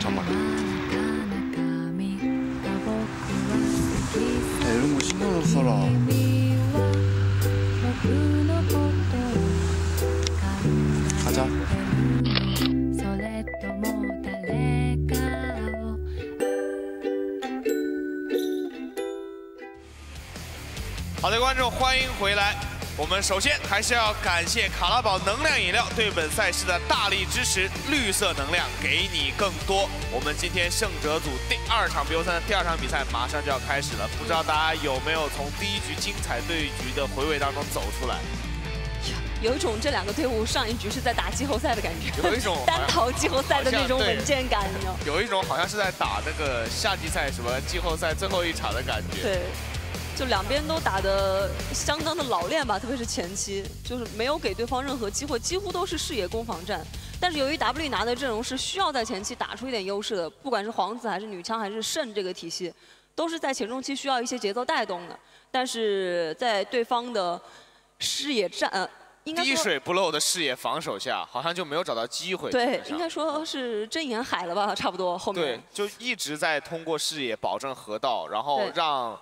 잠깐만. 야, 이런 거 신경 좀 써라. 가자. それとも誰かを好的，观众欢迎回来。 我们首先还是要感谢卡拉宝能量饮料对本赛事的大力支持，绿色能量给你更多。我们今天胜者组第二场 BO3 的第二场比赛马上就要开始了，不知道大家有没有从第一局精彩对局的回味当中走出来？有一种这两个队伍上一局是在打季后赛的感觉，有一种单淘季后赛的那种稳健感，你知道吗？有一种好像是在打那个夏季赛什么季后赛最后一场的感觉。对，就两边都打得相当的老练吧，特别是前期，就是没有给对方任何机会，几乎都是视野攻防战。但是由于 W 拿的阵容是需要在前期打出一点优势的，不管是皇子还是女枪还是圣这个体系，都是在前中期需要一些节奏带动的。但是在对方的视野战，呃，应该滴水不漏的视野防守下，好像就没有找到机会。对应该说是睁眼海了吧，差不多后面。对，就一直在通过视野保证河道，然后让没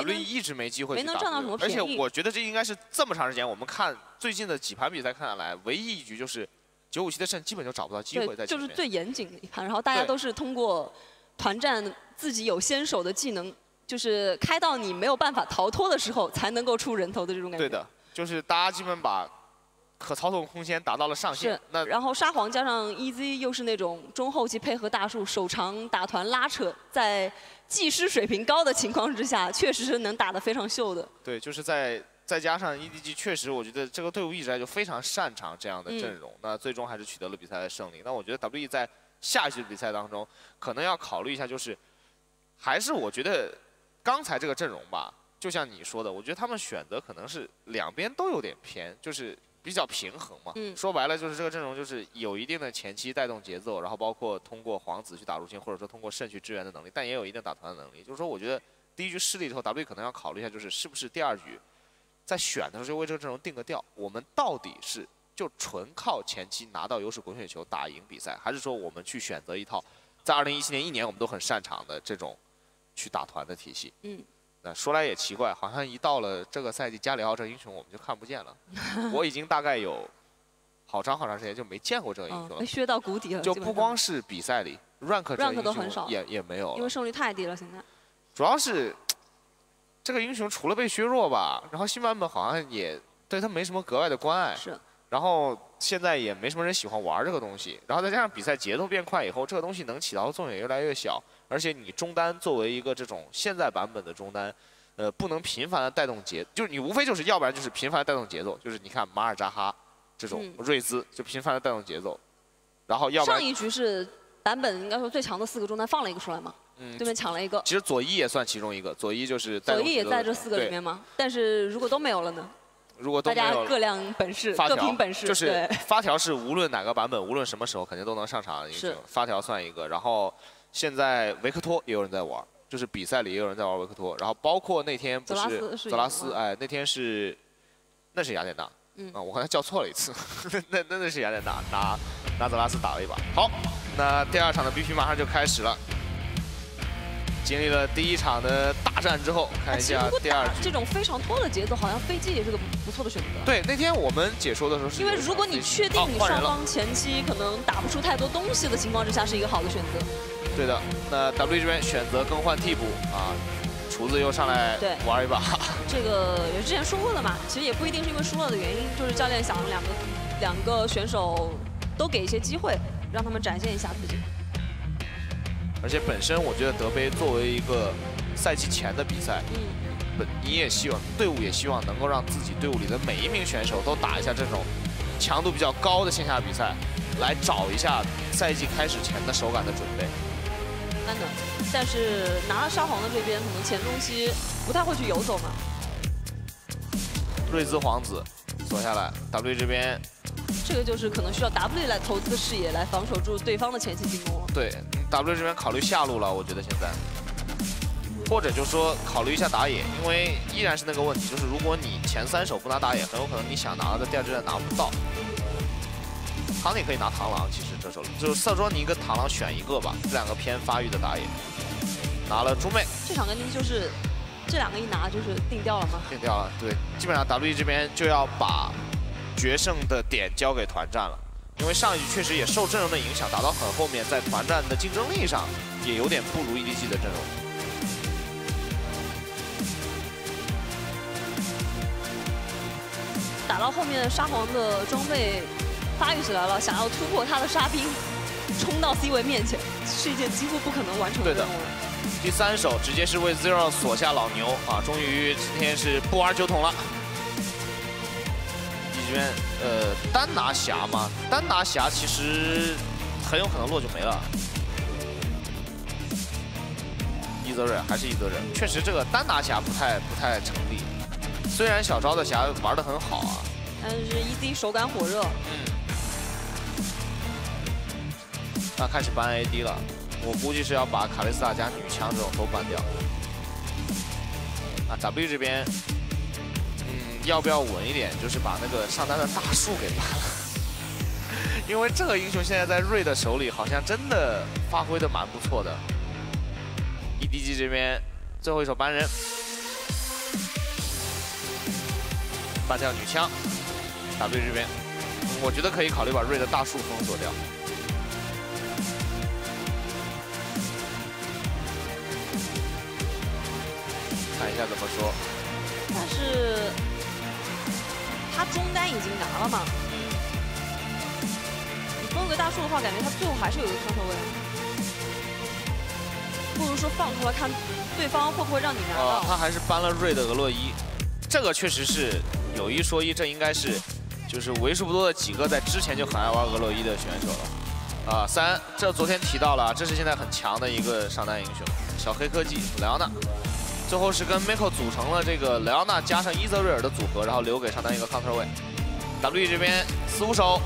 W 能一直没机会去打没能占到什么而且我觉得这应该是这么长时间，我们看最近的几盘比赛看下来，唯一一局就是九五七的胜基本就找不到机会在，前面。就是最严谨的一盘，然后大家都是通过团战自己有先手的技能，就是开到你没有办法逃脱的时候，才能够出人头的这种感觉。对的，就是大家基本把可操纵空间达到了上限是。，那然后沙皇加上 EZ 又是那种中后期配合大树手长打团拉扯，在技师水平高的情况之下，确实是能打得非常秀的。对，就是在再加上 EDG，确实我觉得这个队伍一直以来就非常擅长这样的嗯阵容，那最终还是取得了比赛的胜利。那我觉得 WE 在下一局的比赛当中，可能要考虑一下，就是还是我觉得刚才这个阵容吧，就像你说的，我觉得他们选择可能是两边都有点偏，就是比较平衡嘛。嗯说白了就是这个阵容就是有一定的前期带动节奏，然后包括通过皇子去打入侵，或者说通过慎去支援的能力，但也有一定打团的能力。就是说，我觉得第一局失利之后，W 可能要考虑一下，就是是不是第二局在选的时候就为这个阵容定个调，我们到底是就纯靠前期拿到优势滚雪球打赢比赛，还是说我们去选择一套在二零一七年一年我们都很擅长的这种去打团的体系？嗯。那说来也奇怪，好像一到了这个赛季加里奥这个英雄，我们就看不见了。我已经大概有好长好长时间就没见过这个英雄，了，削到谷底了。就不光是比赛里 rank 这个 rank 英雄都很少也也没有了因为。胜率太低了，现在。主要是这个英雄除了被削弱吧，然后新版本好像也对他没什么格外的关爱。是。然后现在也没什么人喜欢玩这个东西，然后再加上比赛节奏变快以后，这个东西能起到的作用也越来越小。而且你中单作为一个这种现在版本的中单，呃，不能频繁的带动节，就是你无非就是要不然就是频繁的带动节奏，就是你看马尔扎哈这种嗯瑞兹就频繁的带动节奏，然后要不然上一局是版本应该说最强的四个中单放了一个出来嘛，嗯对面抢了一个。其实左一也算其中一个，左一就是带左一也在这四个里面吗？但是如果都没有了呢？如果都大没有了家各亮本事，各凭本事。就是发条是无论哪个版本，无论什么时候，肯定都能上场的英雄是。发条算一个，然后现在维克托也有人在玩，就是比赛里也有人在玩维克托，然后包括那天不是泽拉斯哎，那天是那是雅典娜，嗯啊，我刚才叫错了一次，那那那是雅典娜拿拿泽拉斯打了一把。好，那第二场的 BP 马上就开始了。经历了第一场的大战之后，看一下第二局。这种非常拖的节奏，好像飞机也是个不不错的选择。对，那天我们解说的时候是因为如果你确定你双方前期可能打不出太多东西的情况之下，是一个好的选择。对的，那 W 这边选择更换替补啊，厨子又上来对玩一把。这个也之前说过了嘛，其实也不一定是因为输了的原因，就是教练想两个两个选手都给一些机会，让他们展现一下自己。而且本身我觉得德杯作为一个赛季前的比赛，嗯，本你也希望队伍也希望能够让自己队伍里的每一名选手都打一下这种强度比较高的线下比赛，来找一下赛季开始前的手感的准备。那的。但是拿了沙皇的这边，可能前中期不太会去游走嘛。瑞兹皇子锁下来，W 这边这个就是可能需要 W 来投资视野来防守住对方的前期进攻了。对 W 这边考虑下路了，我觉得现在，或者就说考虑一下打野，因为依然是那个问题，就是如果你前三手不拿打野，很有可能你想拿的第二阵拿不到。唐也可以拿螳螂，其实这手就是色庄尼跟螳螂选一个吧，这两个偏发育的打野。拿了猪妹，这场跟丁就是这两个一拿就是定掉了吗？定掉了，对，基本上 WE 这边就要把决胜的点交给团战了，因为上一局确实也受阵容的影响，打到很后面，在团战的竞争力上也有点不如 EDG 的阵容。打到后面，沙皇的装备发育起来了，想要突破他的沙兵，冲到 C 位面前，是一件几乎不可能完成的任务。第三手直接是为 Zero 锁下老牛啊！终于今天是不玩酒桶了。这边呃单拿霞嘛？单拿霞其实很有可能落就没了。伊泽瑞还是伊泽瑞，确实这个单拿霞不太不太成立。虽然小昭的霞玩的很好啊，但是 EZ 手感火热，嗯，那开始 ban AD 了，我估计是要把卡莉斯塔加女枪这种都 ban 掉。啊，W 这边，嗯，要不要稳一点？就是把那个上单的大树给 ban 了，因为这个英雄现在在瑞的手里好像真的发挥的蛮不错的。EDG 这边最后一手 ban 人，ban 掉女枪。W 这边，我觉得可以考虑把瑞的大树封锁掉。看一下怎么说。但是他中单已经拿了嘛，你封个大树的话，感觉他最后还是有一个 counter 位。不如说放出来看对方会不会让你拿哦，他。还是搬了瑞的俄洛伊，这个确实是有一说一，这应该是就是为数不多的几个在之前就很爱玩俄洛伊的选手了。啊，三，这昨天提到了，这是现在很强的一个上单英雄，小黑科技莱昂纳，最后是跟 Miko 组成了这个莱昂纳加上伊泽瑞尔的组合，然后留给上单一个 counter 位。WE 这边四五手，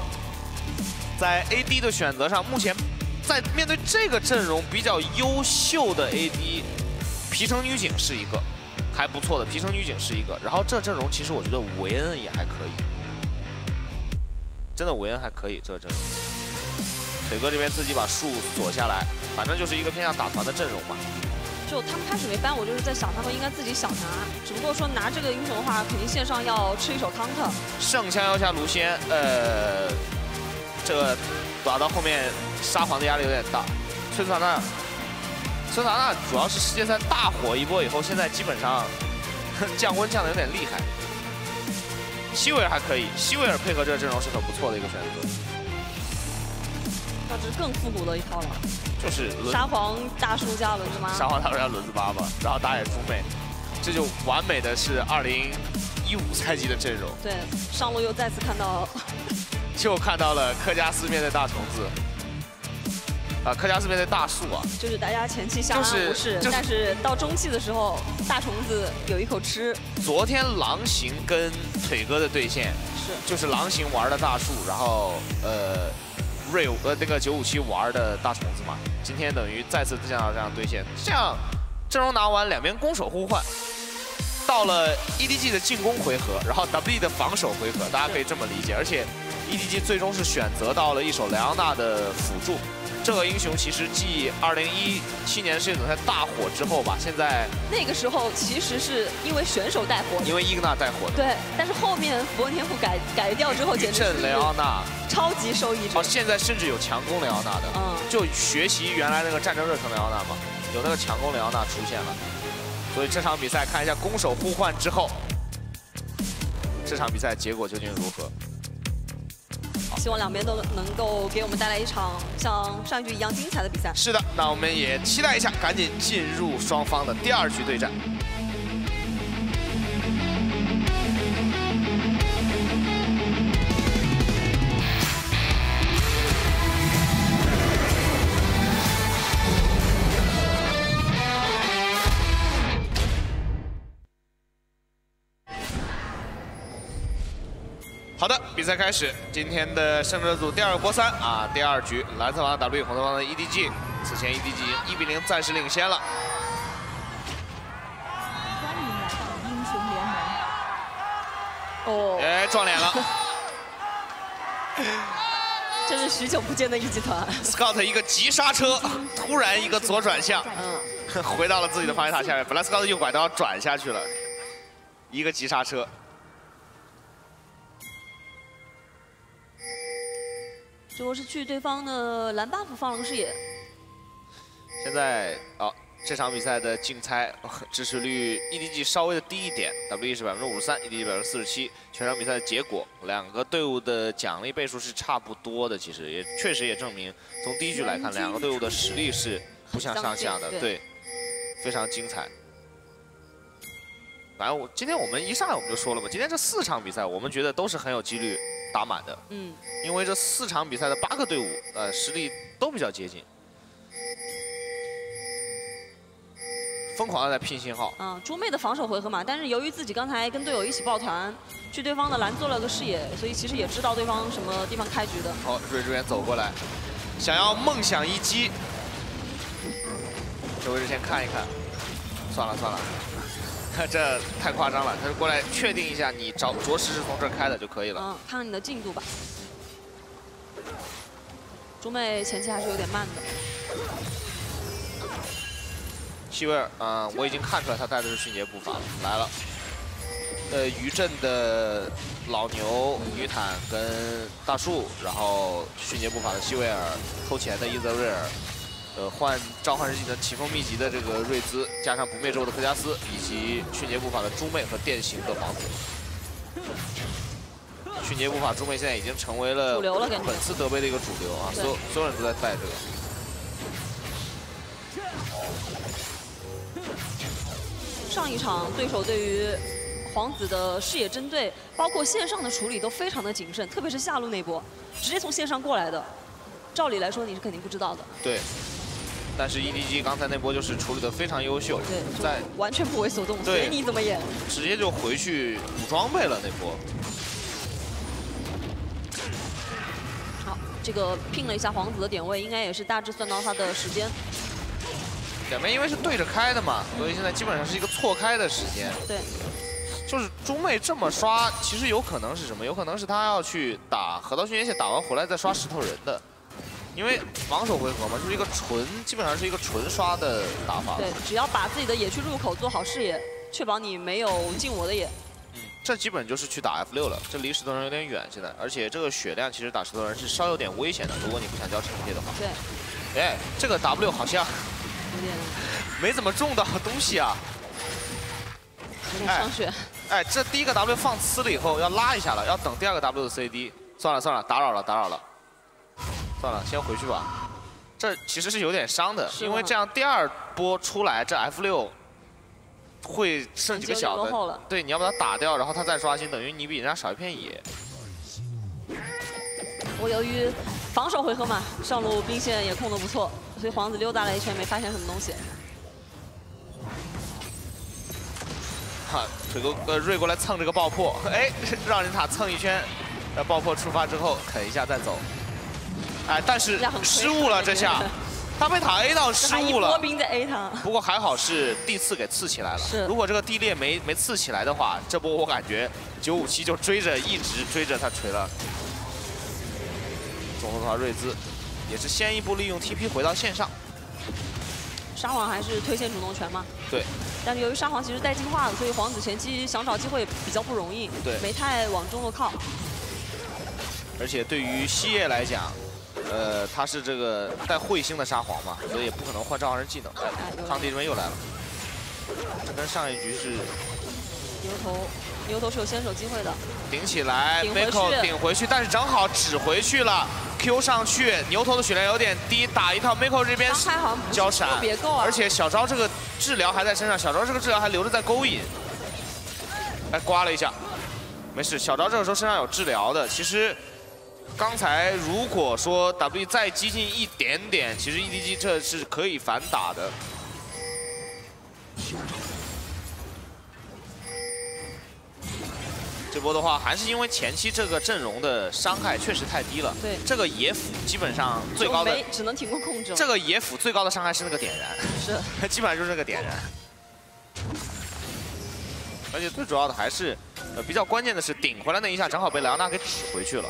在 AD 的选择上，目前在面对这个阵容比较优秀的 AD，皮城女警是一个还不错的，皮城女警是一个，然后这阵容其实我觉得维恩也还可以，真的维恩还可以这个阵容。腿哥这边自己把树锁下来，反正就是一个偏向打团的阵容嘛。就他们开始没搬，我就是在想他们应该自己想拿，只不过说拿这个英雄的话，肯定线上要吃一手 counter。圣枪要下卢仙，呃，这个打到后面沙皇的压力有点大。崔斯塔纳，崔斯塔纳主要是世界赛大火一波以后，现在基本上降温降的有点厉害。希维尔还可以，希维尔配合这个阵容是很不错的一个选择，那这是更复古的一套了，就是沙皇大叔加轮子妈。沙皇大叔加轮子妈吧，然后打野猪妹，这就完美的是二零一五赛季的阵容。对，上路又再次看到就看到了科加斯面对大虫子，啊，科加斯面对大树啊，就是大家前期相安就是无事，就是但是到中期的时候，大虫子有一口吃，昨天狼行跟腿哥的对线，是就是狼行玩的大树，然后呃瑞呃那个九五七玩的大虫子嘛，今天等于再次见到这样对线，这样阵容拿完，两边攻守互换。到了 EDG 的进攻回合，然后 WE 的防守回合，大家可以这么理解。而且 EDG 最终是选择到了一手莱昂纳的辅助，这个英雄其实继二零一七年世界总赛大火之后吧，现在那个时候其实是因为选手带火，因为伊格纳带火的，对，但是后面符文天赋改改掉之后，余简直震莱昂是纳，超级受益者。哦，。现在甚至有强攻雷奥娜的，嗯，就学习原来那个战争热城雷奥娜嘛，有那个强攻雷奥娜出现了，所以这场比赛看一下攻守互换之后，这场比赛结果究竟如何？希望两边都能够给我们带来一场像上一局一样精彩的比赛。是的，那我们也期待一下，赶紧进入双方的第二局对战。赛开始。今天的胜者组第二个波三啊，第二局，蓝色方的 W，红色方的 EDG。此前 EDG 一比零暂时领先了。欢迎来到英雄联盟。哦，哎，撞脸了。这是许久不见的一集团。Scott 一个急刹车，突然一个左转向，嗯，回到了自己的防御塔下面。本来 Scott 右拐刀转下去了，一个急刹车。这波是去对方的蓝 buff 放了个视野，现在哦，这场比赛的竞猜 支持率 EDG 稍微的低一点，WE 是百分之五十三，EDG 百分之四十七。全场比赛的结果，两个队伍的奖励倍数是差不多的，其实也确实也证明，从第一局来看，两个队伍的实力是不相上下的，对，非常精彩。反正我今天我们一上来我们就说了嘛，今天这四场比赛我们觉得都是很有几率打满的，嗯，因为这四场比赛的八个队伍，呃，实力都比较接近。疯狂的在拼信号，啊，猪妹的防守回合嘛，但是由于自己刚才跟队友一起抱团，去对方的蓝做了个视野，所以其实也知道对方什么地方开局的。好，瑞志远走过来，想要梦想一击。这位置先看一看，算了算了，这太夸张了。他是过来确定一下你着着实是从这儿开的就可以了。嗯，看看你的进度吧。猪妹前期还是有点慢的。希维尔，嗯、我已经看出来他带的是迅捷步伐了来了。呃，余震的老牛、女坦跟大树，然后迅捷步伐的希维尔，偷钱的伊泽瑞尔，呃，换召唤师技能奇风秘籍的这个瑞兹，加上不灭之后的科加斯，以及迅捷步法的猪妹和电刑的皇子。迅捷步法猪妹现在已经成为了主流了本次德杯的一个主流啊，所有所有人都在带这个。上一场对手对于皇子的视野针对，包括线上的处理都非常的谨慎，特别是下路那波，直接从线上过来的，照理来说你是肯定不知道的。对，但是 EDG 刚才那波就是处理的非常优秀，对，在完全不为所动，随你怎么演。直接就回去补装备了那波。好，这个拼了一下皇子的点位，应该也是大致算到他的时间。两边因为是对着开的嘛，所以现在基本上是一个错开的时间。对，就是中妹这么刷，其实有可能是什么？有可能是他要去打河道训练线，打完回来再刷石头人的。因为防守回合嘛，就是一个纯，基本上是一个纯刷的打法。对，只要把自己的野区入口做好视野，确保你没有进我的野。嗯，这基本就是去打 F 六了，这离石头人有点远现在，而且这个血量其实打石头人是稍有点危险的，如果你不想交惩戒的话。对，哎，这个 W 好像有点没怎么中到东西啊。有点伤血。哎，这第一个 W 放呲了以后要拉一下了，要等第二个 W 的 CD。算了算了，打扰了打扰了，算了，先回去吧。这其实是有点伤的，因为这样第二波出来，这 F 六会剩几个小的。对，你要把它打掉，然后他再刷新，等于你比人家少一片野。我由于防守回合嘛，上路兵线也控得不错，所以皇子溜达了一圈，没发现什么东西。哈，腿哥呃瑞过来蹭这个爆破，哎，让人塔蹭一圈，呃爆破触发之后啃一下再走。哎，但是失误了这下，他被塔 A 到失误了波。兵在 A 他。不过还好是地刺给刺起来了。是如果这个地裂没没刺起来的话，这波我感觉九五七就追着一直追着他锤了。中路的话瑞兹也是先一步利用 TP 回到线上。沙皇还是推线主动权嘛？对，但是由于沙皇其实带进化了，所以皇子前期想找机会比较不容易。对没太往中路靠。而且对于西叶来讲，呃，他是这个带彗星的沙皇嘛，所以也不可能换召唤师技能。康迪这边又来了，这跟上一局是牛头，牛头是有先手机会的。顶起来，Miko 顶回去，但是正好指回去了，Q 上去，牛头的血量有点低，打一套 Miko 这边交闪特别够啊而且小昭这个治疗还在身上，小昭这个治疗还留着在勾引，哎，刮了一下，没事，小昭这个时候身上有治疗的，其实。刚才如果说 W 再激进一点点，其实 EDG 这是可以反打的。这波的话，还是因为前期这个阵容的伤害确实太低了。对这个野辅基本上最高的只能提供控制。这个野辅最高的伤害是那个点燃，是 基本上就是那个点燃。而且最主要的还是，呃，比较关键的是顶回来那一下正好被莱昂纳给指回去了。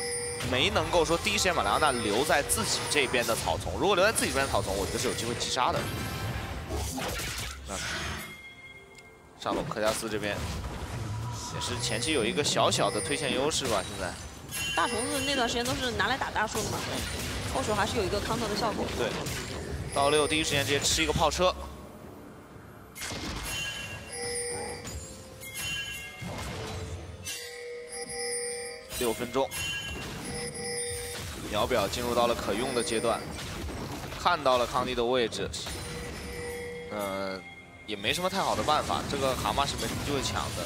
没能够说第一时间把莱昂纳留在自己这边的草丛。如果留在自己这边的草丛，我觉得是有机会击杀的。那上路科加斯这边也是前期有一个小小的推线优势吧，现在。大虫子那段时间都是拿来打大树的嘛，后手还是有一个 counter 的效果。对，到六第一时间直接吃一个炮车。六分钟，秒表进入到了可用的阶段，看到了康帝的位置，嗯、也没什么太好的办法，这个蛤蟆是没什么机会抢的。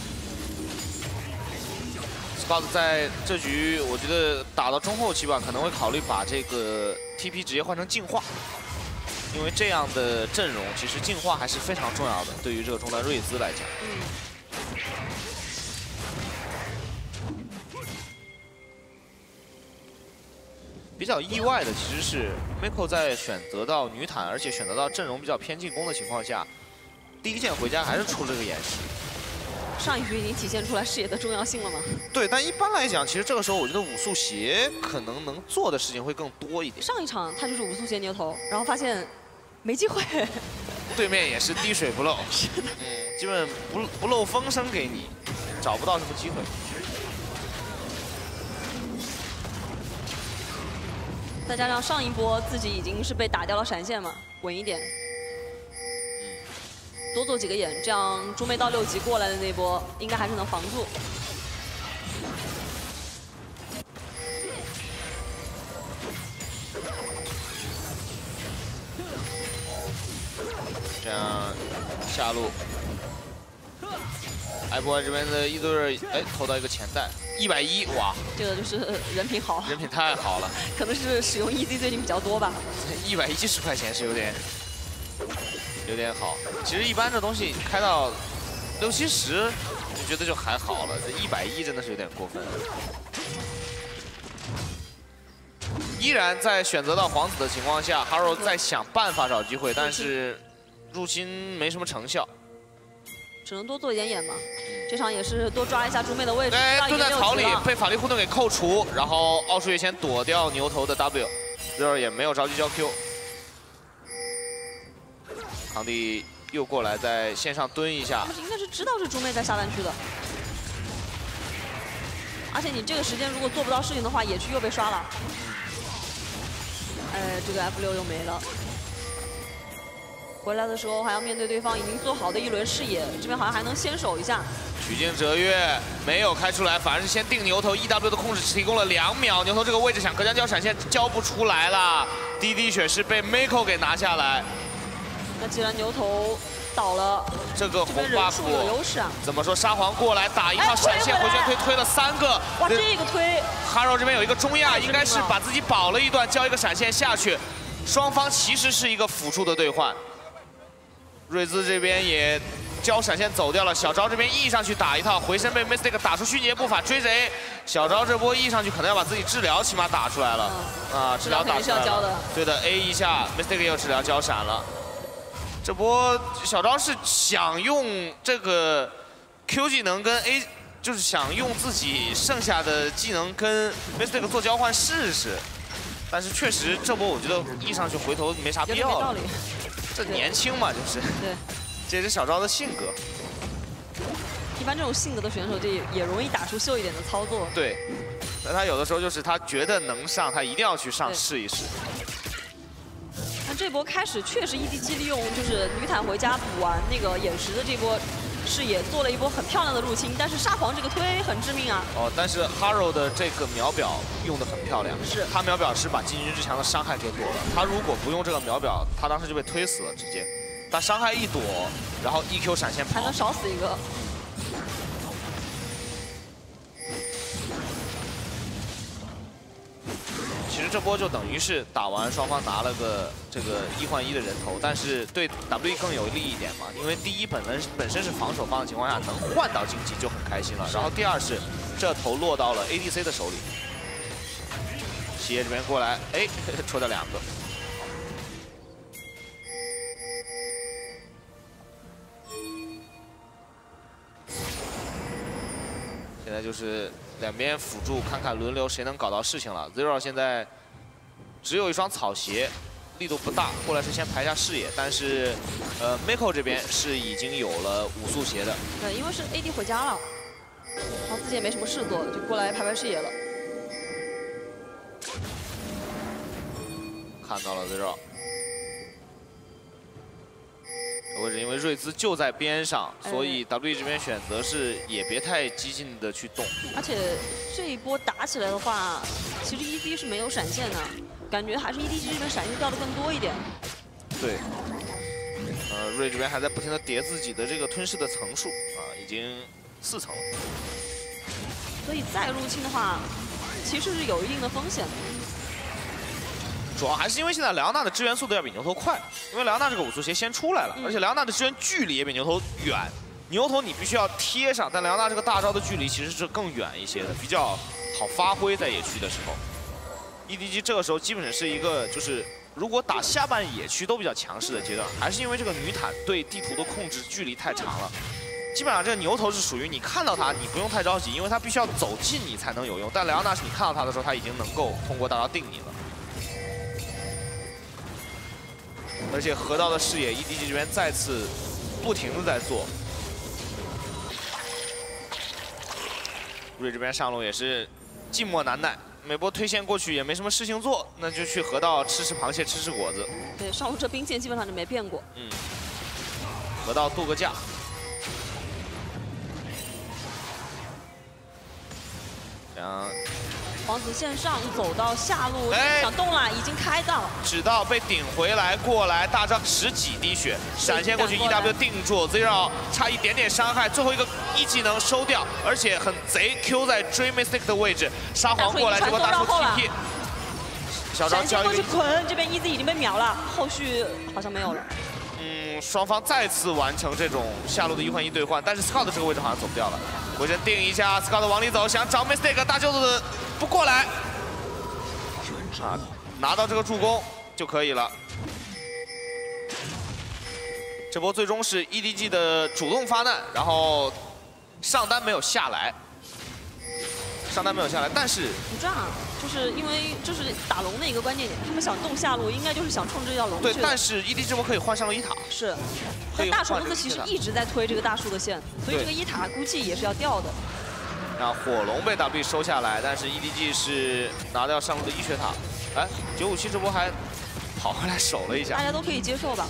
Scott 在这局，我觉得打到中后期吧，可能会考虑把这个 TP 直接换成净化，因为这样的阵容其实净化还是非常重要的，对于这个中单瑞兹来讲。比较意外的其实是 Miko 在选择到女坦，而且选择到阵容比较偏进攻的情况下，第一件回家还是出了个延时。上一局已经体现出来视野的重要性了吗？对，但一般来讲，其实这个时候我觉得武速鞋可能能做的事情会更多一点。上一场他就是武速鞋牛头，然后发现没机会。对面也是滴水不漏，嗯，基本不不漏风声给你，找不到什么机会。再加上上一波自己已经是被打掉了闪现嘛，稳一点，多做几个眼，这样猪妹到六级过来的那波应该还是能防住。这样下路，艾博这边的一对，哎，投到一个前带，一百一，哇，这个就是人品好，人品太好了，可能是使用 EZ 最近比较多吧。一百一十块钱是有点有点好。其实一般这东西开到六七十，就觉得就还好了，这一百一真的是有点过分。依然在选择到皇子的情况下，Haro 在想办法找机会，但是入侵没什么成效。只能多做一点眼嘛。这场也是多抓一下猪妹的位置，哎，蹲在草里被法力护盾给扣除，然后奥数月先躲掉牛头的 W，瑞儿也没有着急交 Q。康帝又过来在线上蹲一下应该是知道是猪妹在下半区的。而且你这个时间如果做不到事情的话，野区又被刷了。哎，这个 F 六又没了。回来的时候还要面对对方已经做好的一轮视野，这边好像还能先手一下。取经折月没有开出来，反而是先定牛头 EW 的控制提供了两秒，牛头这个位置想隔江交闪现交不出来了，滴滴血是被 Miko 给拿下来，那既然牛头倒了，这个红 buff 有优势啊。怎么说？沙皇过来打一套哎闪现回旋推，推了三个。哇，这个推！Haro 这边有一个中亚，应该是把自己保了一段，交一个闪现下去。双方其实是一个辅助的兑换。瑞兹这边也交闪现走掉了，小昭这边 E 上去打一套，回身被 Mistake 打出迅捷步伐追贼。小昭这波 E 上去可能要把自己治疗起码打出来了，啊，治疗打出来了。对的，A 一下，Mistake 又治疗交闪了。这波小昭是想用这个 Q 技能跟 A，就是想用自己剩下的技能跟 Mistake 做交换试试，但是确实这波我觉得 E 上去回头没啥必要。这年轻嘛，就是对，这也是小昭的性格。一般这种性格的选手就也也容易打出秀一点的操作。对，但他有的时候就是他觉得能上，他一定要去上试一试。那这波开始确实 EDG 利用就是女坦回家补完那个眼石的这波视野，做了一波很漂亮的入侵，但是沙皇这个推很致命啊。哦，但是 Haro 的这个秒表用的很漂亮，是他秒表是把进军之强的伤害给躲了。他如果不用这个秒表，他当时就被推死了，直接。他伤害一躲，然后 EQ 闪现跑还能，少死一个。其实这波就等于是打完双方拿了个这个一换一的人头，但是对 W 更有利一点嘛，因为第一本身本身是防守方的情况下，能换到经济就很开心了。然后第二是这头落到了 ADC 的手里，企业这边过来，哎，戳掉两个。现在就是两边辅助看看轮流谁能搞到事情了。Zero 现在只有一双草鞋，力度不大，过来是先排一下视野，但是呃 Miko 这边是已经有了五速鞋的。对，因为是 AD 回家了，然后自己也没什么事做，就过来排排视野了。看到了 Zero。位置因为瑞兹就在边上，所以 W 这边选择是也别太激进的去动。而且这一波打起来的话，其实 ED 是没有闪现的，感觉还是 EDG 这边闪现掉的更多一点。对，呃，瑞这边还在不停的叠自己的这个吞噬的层数啊，已经四层了。所以再入侵的话，其实是有一定的风险的。主要还是因为现在莱昂纳的支援速度要比牛头快，因为莱昂纳这个五速鞋先出来了，而且莱昂纳的支援距离也比牛头远。牛头你必须要贴上，但莱昂纳这个大招的距离其实是更远一些的，比较好发挥在野区的时候。EDG 这个时候基本上是一个就是如果打下半野区都比较强势的阶段，还是因为这个女坦对地图的控制距离太长了。基本上这个牛头是属于你看到他你不用太着急，因为他必须要走近你才能有用。但莱昂纳是你看到他的时候，他已经能够通过大招定你了。而且河道的视野，EDG 这边再次不停的在做。瑞这边上路也是寂寞难耐，每波推线过去也没什么事情做，那就去河道吃吃螃蟹，吃吃果子。对，上路这兵线基本上就没变过。嗯，河道度个假。然后。皇子线上走到下路想动了，已经开到，直到被顶回来过来，大招十几滴血，闪现过去 E W 定住，Zero 差一点点伤害，最后一个一技能收掉，而且很贼 Q 在追 Mystic 的位置，沙皇过来这波大树 TP，小张交过去捆，这边 EZ 已经被秒了，后续好像没有了。嗯，双方再次完成这种下路的一换一兑换，但是 Scout 这个位置好像走不掉了，回身定一下，Scout 往里走，想找 Mystic 大舅子。不过来，啊，拿到这个助攻就可以了。这波最终是 EDG 的主动发难，然后上单没有下来，上单没有下来，但是不这样，就是因为就是打龙的一个关键点，他们想动下路，应该就是想冲这条龙对，但是 EDG 这波可以换上路一塔。是，但大虫子其实一直在推这个大树的线，所以这个一塔估计也是要掉的。那火龙被 W 收下来，但是 EDG 是拿掉上路的一血塔。哎，九五七这波还跑回来守了一下，大家都可以接受吧？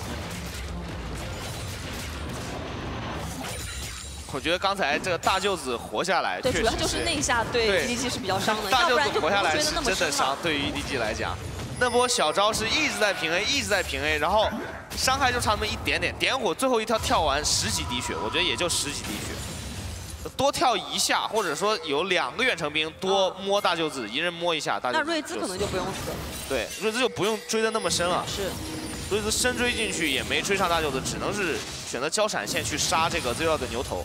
我觉得刚才这个大舅子活下来，对，主要就是那一下对 EDG 是比较伤的，大舅子活下来是真的伤，对于 EDG 来讲，那波小招是一直在平 A，一直在平 A，然后伤害就差那么一点点，点火最后一跳跳完十几滴血，我觉得也就十几滴血。多跳一下，或者说有两个远程兵多摸大舅子，一人摸一下大舅子。那瑞兹可能就不用死。对，瑞兹就不用追的那么深了。是。瑞兹深追进去也没追上大舅子，只能是选择交闪现去杀这个 Zero 的牛头。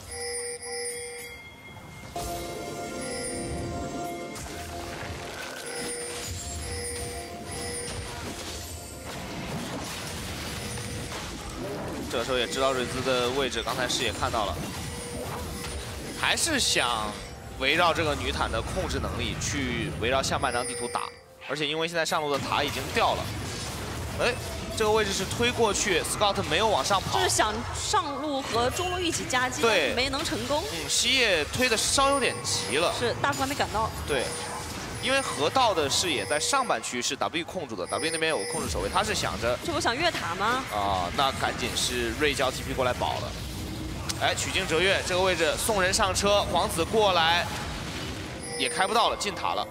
这时候也知道瑞兹的位置，刚才视野看到了。还是想围绕这个女坦的控制能力去围绕下半张地图打，而且因为现在上路的塔已经掉了，哎，这个位置是推过去，Scout 没有往上跑，就是想上路和中路一起夹击，对，没能成功。嗯，西叶推的稍有点急了，是大叔还没赶到。对，因为河道的视野在上半区是 W 控住的，W 那边有个控制守卫，他是想着，这不想越塔吗？啊，那赶紧是瑞交 TP 过来保了。哎，曲径折月这个位置送人上车，皇子过来也开不到了，进塔了。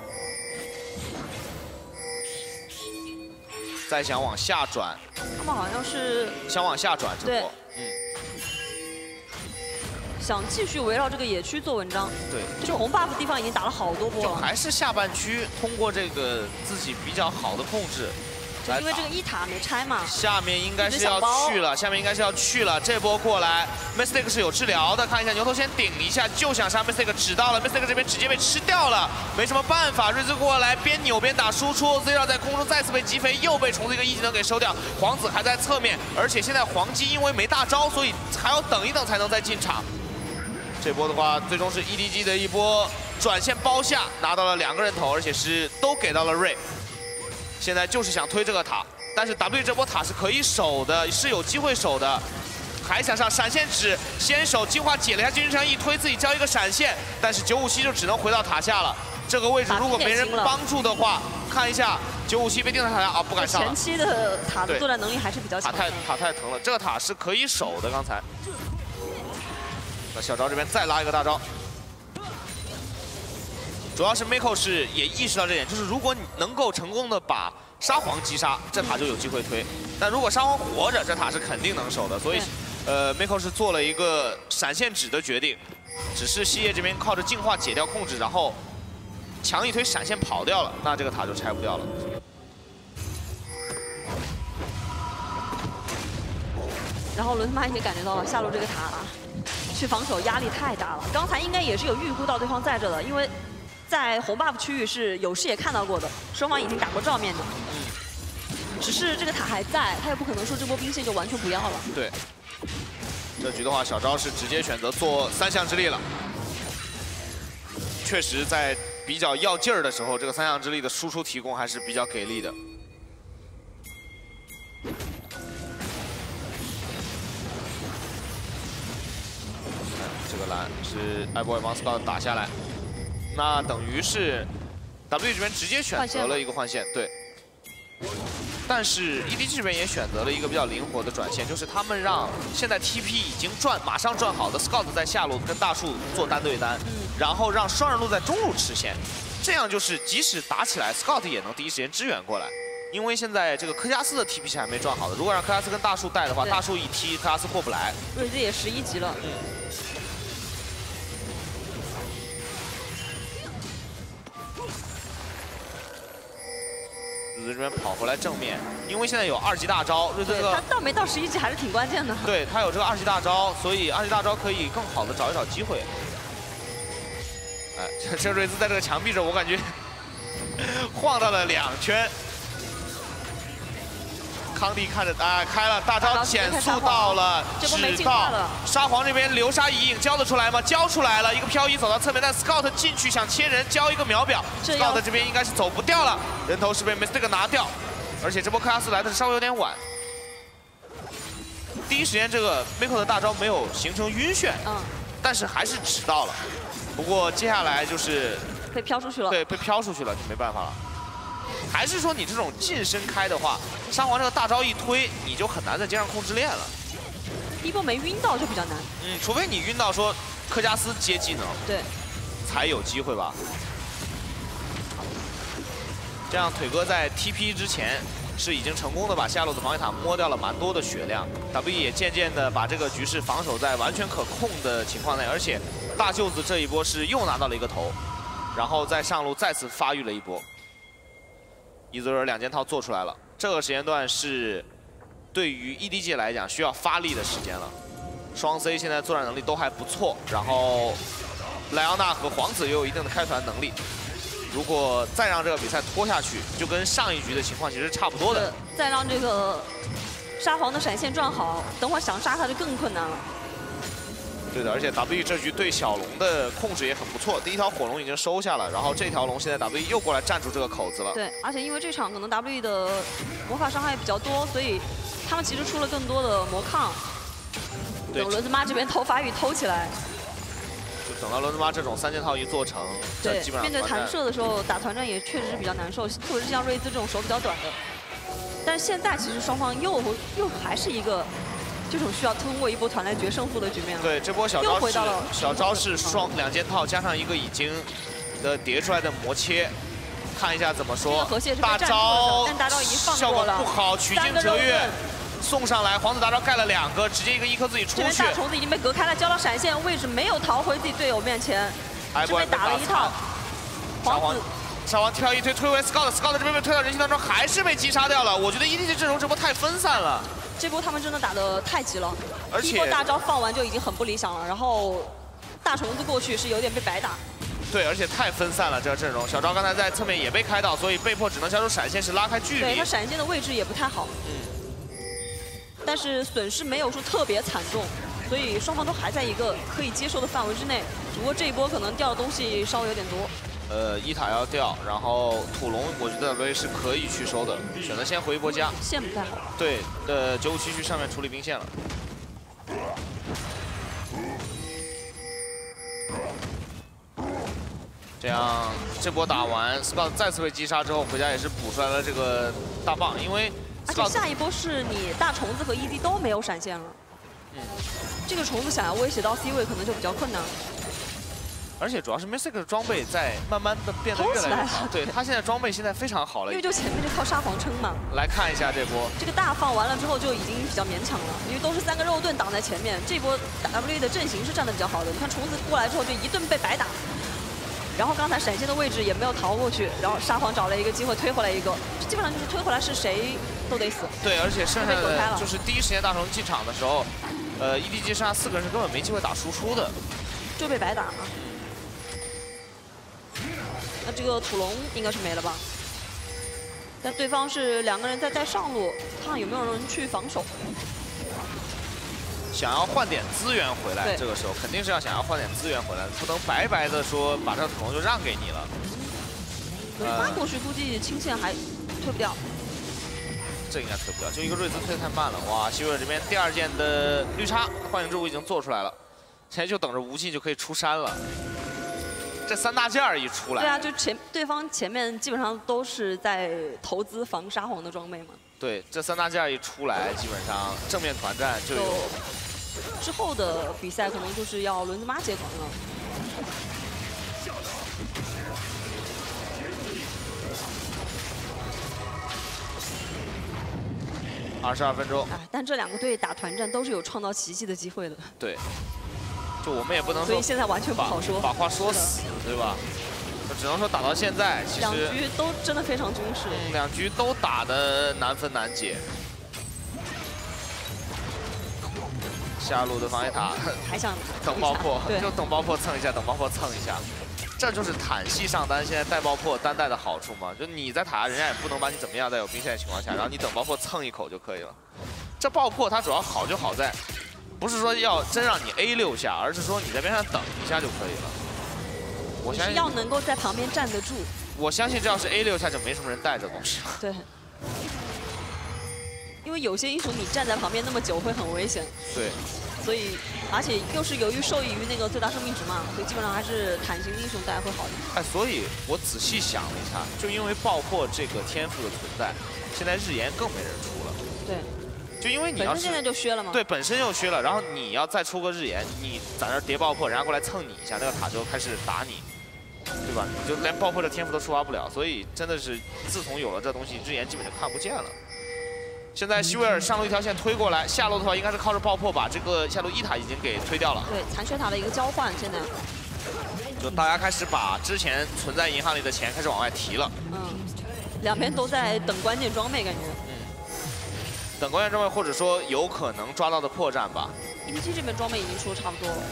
再想往下转，他们好像是想往下转这波，嗯，想继续围绕这个野区做文章。对，这个红 buff 地方已经打了好多波了，还是下半区通过这个自己比较好的控制。因为这个一塔没拆嘛，下面应该是要去了，下面应该是要去了。这波过来，Mistake 是有治疗的，看一下牛头先顶一下，就想杀 Mistake，指到了 Mistake 这边直接被吃掉了，没什么办法。瑞兹过来边扭边打输出，Zero 在空中再次被击飞，又被虫子一个一技能给收掉。皇子还在侧面，而且现在黄鸡因为没大招，所以还要等一等才能再进场。这波的话，最终是 EDG 的一波转线包下，拿到了两个人头，而且是都给到了瑞。现在就是想推这个塔，但是 W 这波塔是可以守的，是有机会守的。还想上闪现指，先手金花解了一下金身枪，一推自己交一个闪现，但是九五七就只能回到塔下了。这个位置如果没人帮助的话，看一下九五七被定在塔下啊，不敢上了前。期的塔的作战能力还是比较强塔太。塔太疼了，这个塔是可以守的。刚才，那小昭这边再拉一个大招，主要是 Miko 是也意识到这点，就是如果你能够成功的把沙皇击杀，这塔就有机会推。但如果沙皇活着，这塔是肯定能守的。所以对，呃，Miko 是做了一个闪现指的决定，只是西叶这边靠着净化解掉控制，然后强一推闪现跑掉了，那这个塔就拆不掉了。然后伦妈也感觉到了下路这个塔啊去防守压力太大了。刚才应该也是有预估到对方在这的，因为在红 buff 区域是有视野看到过的，双方已经打过照面的。只是这个塔还在，他也不可能说这波兵线就完全不要了。对，这局的话，小昭是直接选择做三项之力了。确实，在比较要劲儿的时候，这个三项之力的输出提供还是比较给力的。这个蓝是艾博尔帮 Scout 打下来，那等于是 W 这边直接选择了一个换线，对。但是 EDG 这边也选择了一个比较灵活的转线，就是他们让现在 TP 已经转马上转好的 Scout 在下路跟大树做单对单，然后让双人路在中路吃线，这样就是即使打起来，Scout 也能第一时间支援过来。因为现在这个科加斯的 TP 是还没转好的，如果让科加斯跟大树带的话，大树一踢，科加斯过不来。瑞兹也十一级了，瑞兹这边跑回来正面，因为现在有二级大招，瑞兹这个他到没到十一级还是挺关键的。对他有这个二级大招，所以二级大招可以更好的找一找机会。哎，这这瑞兹在这个墙壁上，我感觉 晃荡了两圈。康帝看着，哎，开了大招减速到了，这波没直到了沙皇这边流沙一影交得出来吗？交出来了，一个漂移走到侧面，但 Scout 进去想切人，交一个秒表，Scout 这边应该是走不掉了，人头是被 Mistake 拿掉，而且这波克拉斯来的稍微有点晚，第一时间这个 Miko 的大招没有形成晕眩，嗯，但是还是迟到了。不过接下来就是被飘出去了。对被飘出去了，就没办法了。还是说你这种近身开的话，沙皇这个大招一推，你就很难再接上控制链了。第一波没晕到就比较难。嗯，除非你晕到说科加斯接技能对，才有机会吧。这样腿哥在 TP 之前是已经成功的把下路的防御塔摸掉了蛮多的血量，W 也渐渐的把这个局势防守在完全可控的情况内，而且大舅子这一波是又拿到了一个头，然后在上路再次发育了一波。伊泽尔两件套做出来了，这个时间段是对于 EDG 来讲需要发力的时间了。双 C 现在作战能力都还不错，然后莱昂纳和皇子也有一定的开团能力。如果再让这个比赛拖下去，就跟上一局的情况其实差不多的。再让这个沙皇的闪现转好，等会想杀他就更困难了。对的，而且 W 这局对小龙的控制也很不错，第一条火龙已经收下了，然后这条龙现在 W 又过来占住这个口子了。对，而且因为这场可能 W 的魔法伤害比较多，所以他们其实出了更多的魔抗。对等轮子妈这边偷发育偷起来，就等到轮子妈这种三件套一做成，对基本，上面对弹射的时候打团战也确实是比较难受，特别是像瑞兹这种手比较短的。但是现在其实双方又又还是一个这种需要通过一波团来决胜负的局面了。对，这波小招是小招是双两件套加上一个已经的叠出来的魔切，看一下怎么说大招但大招已经放效果不好，曲三个肉径折月送上来，皇子大招盖了两个，直接一个一颗自己出去这边大。虫子已经被隔开了，交到闪现位置，没有逃回自己队友面前，艾波是被打了一套。沙皇皇子沙王跳一推推回 Scout，Scout 这边被推到人群当中，还是被击杀掉了。我觉得 EDG 阵容这波太分散了，这波他们真的打得太急了，而且第一波大招放完就已经很不理想了，然后大虫子过去是有点被白打。对，而且太分散了这个阵容。小昭刚才在侧面也被开到，所以被迫只能交出闪现，是拉开距离对他。闪现的位置也不太好，嗯但是损失没有说特别惨重，所以双方都还在一个可以接受的范围之内。只不过这一波可能掉的东西稍微有点多。呃，一塔要掉，然后土龙我觉得 W 是可以去收的，选择先回一波家。线不太好，对，呃，九五七去上面处理兵线了。这样这波打完，Scout 再次被击杀之后，回家也是补出来了这个大棒，因为而且下一波是你大虫子和 ED 都没有闪现了。嗯这个虫子想要威胁到 C 位可能就比较困难了。而且主要是 Mystic 的装备在慢慢的变得越来越好偷起来了，对他现在装备现在非常好了因为。就前面就靠沙皇撑嘛，来看一下这波，这个大放完了之后就已经比较勉强了，因为都是三个肉盾挡在前面。这波 W 的阵型是站得比较好的，你看虫子过来之后就一顿被白打，然后刚才闪现的位置也没有逃过去，然后沙皇找了一个机会推回来一个，这基本上就是推回来是谁都得死。对，而且剩下的就是第一时间大虫进场的时候，呃，EDG 剩下四个人是根本没机会打输出的。就被白打了。那这个土龙应该是没了吧？但对方是两个人在带上路，看看有没有人去防守。想要换点资源回来，这个时候肯定是要想要换点资源回来，不能白白的说把这个土龙就让给你了。轮发过去估计清线还推不掉。这应该推不掉，就一个瑞兹推得太慢了。哇，希瑞尔这边第二件的绿叉幻影之舞已经做出来了，现在就等着无尽就可以出山了。这三大件儿一出来，对啊，就前对方前面基本上都是在投资防沙皇的装备嘛，对这三大件儿一出来，基本上正面团战就就有之后的比赛可能就是要轮子妈接管了。二十二分钟。哎，但这两个队打团战都是有创造奇迹的机会的，对，就我们也不能说所以现在完全不把好说。把话说死，对吧？就只能说打到现在，其实两局都真的非常均势。嗯两局都打的难分难解。下路的防御塔 还想 等爆破，对就等爆破蹭一下，等爆破蹭一下，这就是坦系上单现在带爆破单带的好处嘛。就你在塔下，人家也不能把你怎么样，在有兵线的情况下，然后你等爆破蹭一口就可以了。这爆破它主要好就好在，不是说要真让你 A 六下，而是说你在边上等一下就可以了。我相信要能够在旁边站得住。我相信这要是 A 六下就没什么人带这东西了。对，因为有些英雄你站在旁边那么久会很危险，对，所以而且又是由于受益于那个最大生命值嘛，所以基本上还是坦型英雄带会好一点。哎，所以我仔细想了一下，就因为爆破这个天赋的存在，现在日炎更没人出了。对，就因为你要是本身现在就削了嘛。对本身就削了，然后你要再出个日炎，你在那叠爆破，人家过来蹭你一下，那个塔就开始打你，对吧？你就连爆破的天赋都触发不了，所以真的是自从有了这东西，日炎基本就看不见了。现在希维尔上路一条线推过来，下路的话应该是靠着爆破把这个下路一塔已经给推掉了。对，残血塔的一个交换，现在，就大家开始把之前存在银行里的钱开始往外提了。嗯，两边都在等关键装备，感觉。等关键装备，或者说有可能抓到的破绽吧。EDG 这边装备已经出的差不多了。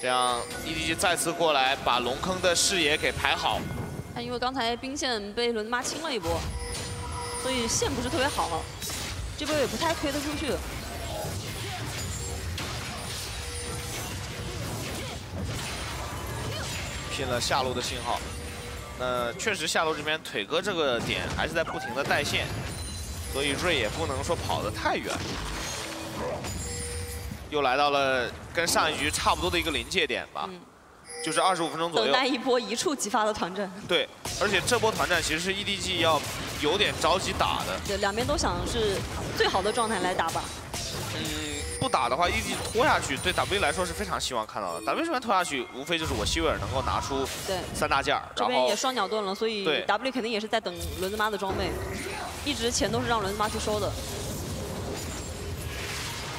这样 EDG 再次过来，把龙坑的视野给排好。但因为刚才兵线被轮子妈清了一波，所以线不是特别好，这波也不太推得出去。拼了下路的信号。那确实下路这边腿哥这个点还是在不停的带线，所以瑞也不能说跑得太远。又来到了跟上一局差不多的一个临界点吧，嗯就是二十五分钟左右。等待一波一触即发的团战。对，而且这波团战其实是 EDG 要有点着急打的。对，两边都想是最好的状态来打吧。嗯，不打的话，EDG 拖下去，对 W 来说是非常希望看到的。W 这边拖下去，无非就是我希维尔能够拿出对，三大件儿，这边也双鸟盾了，所以对 W 肯定也是在等轮子妈的装备，一直钱都是让轮子妈去收的。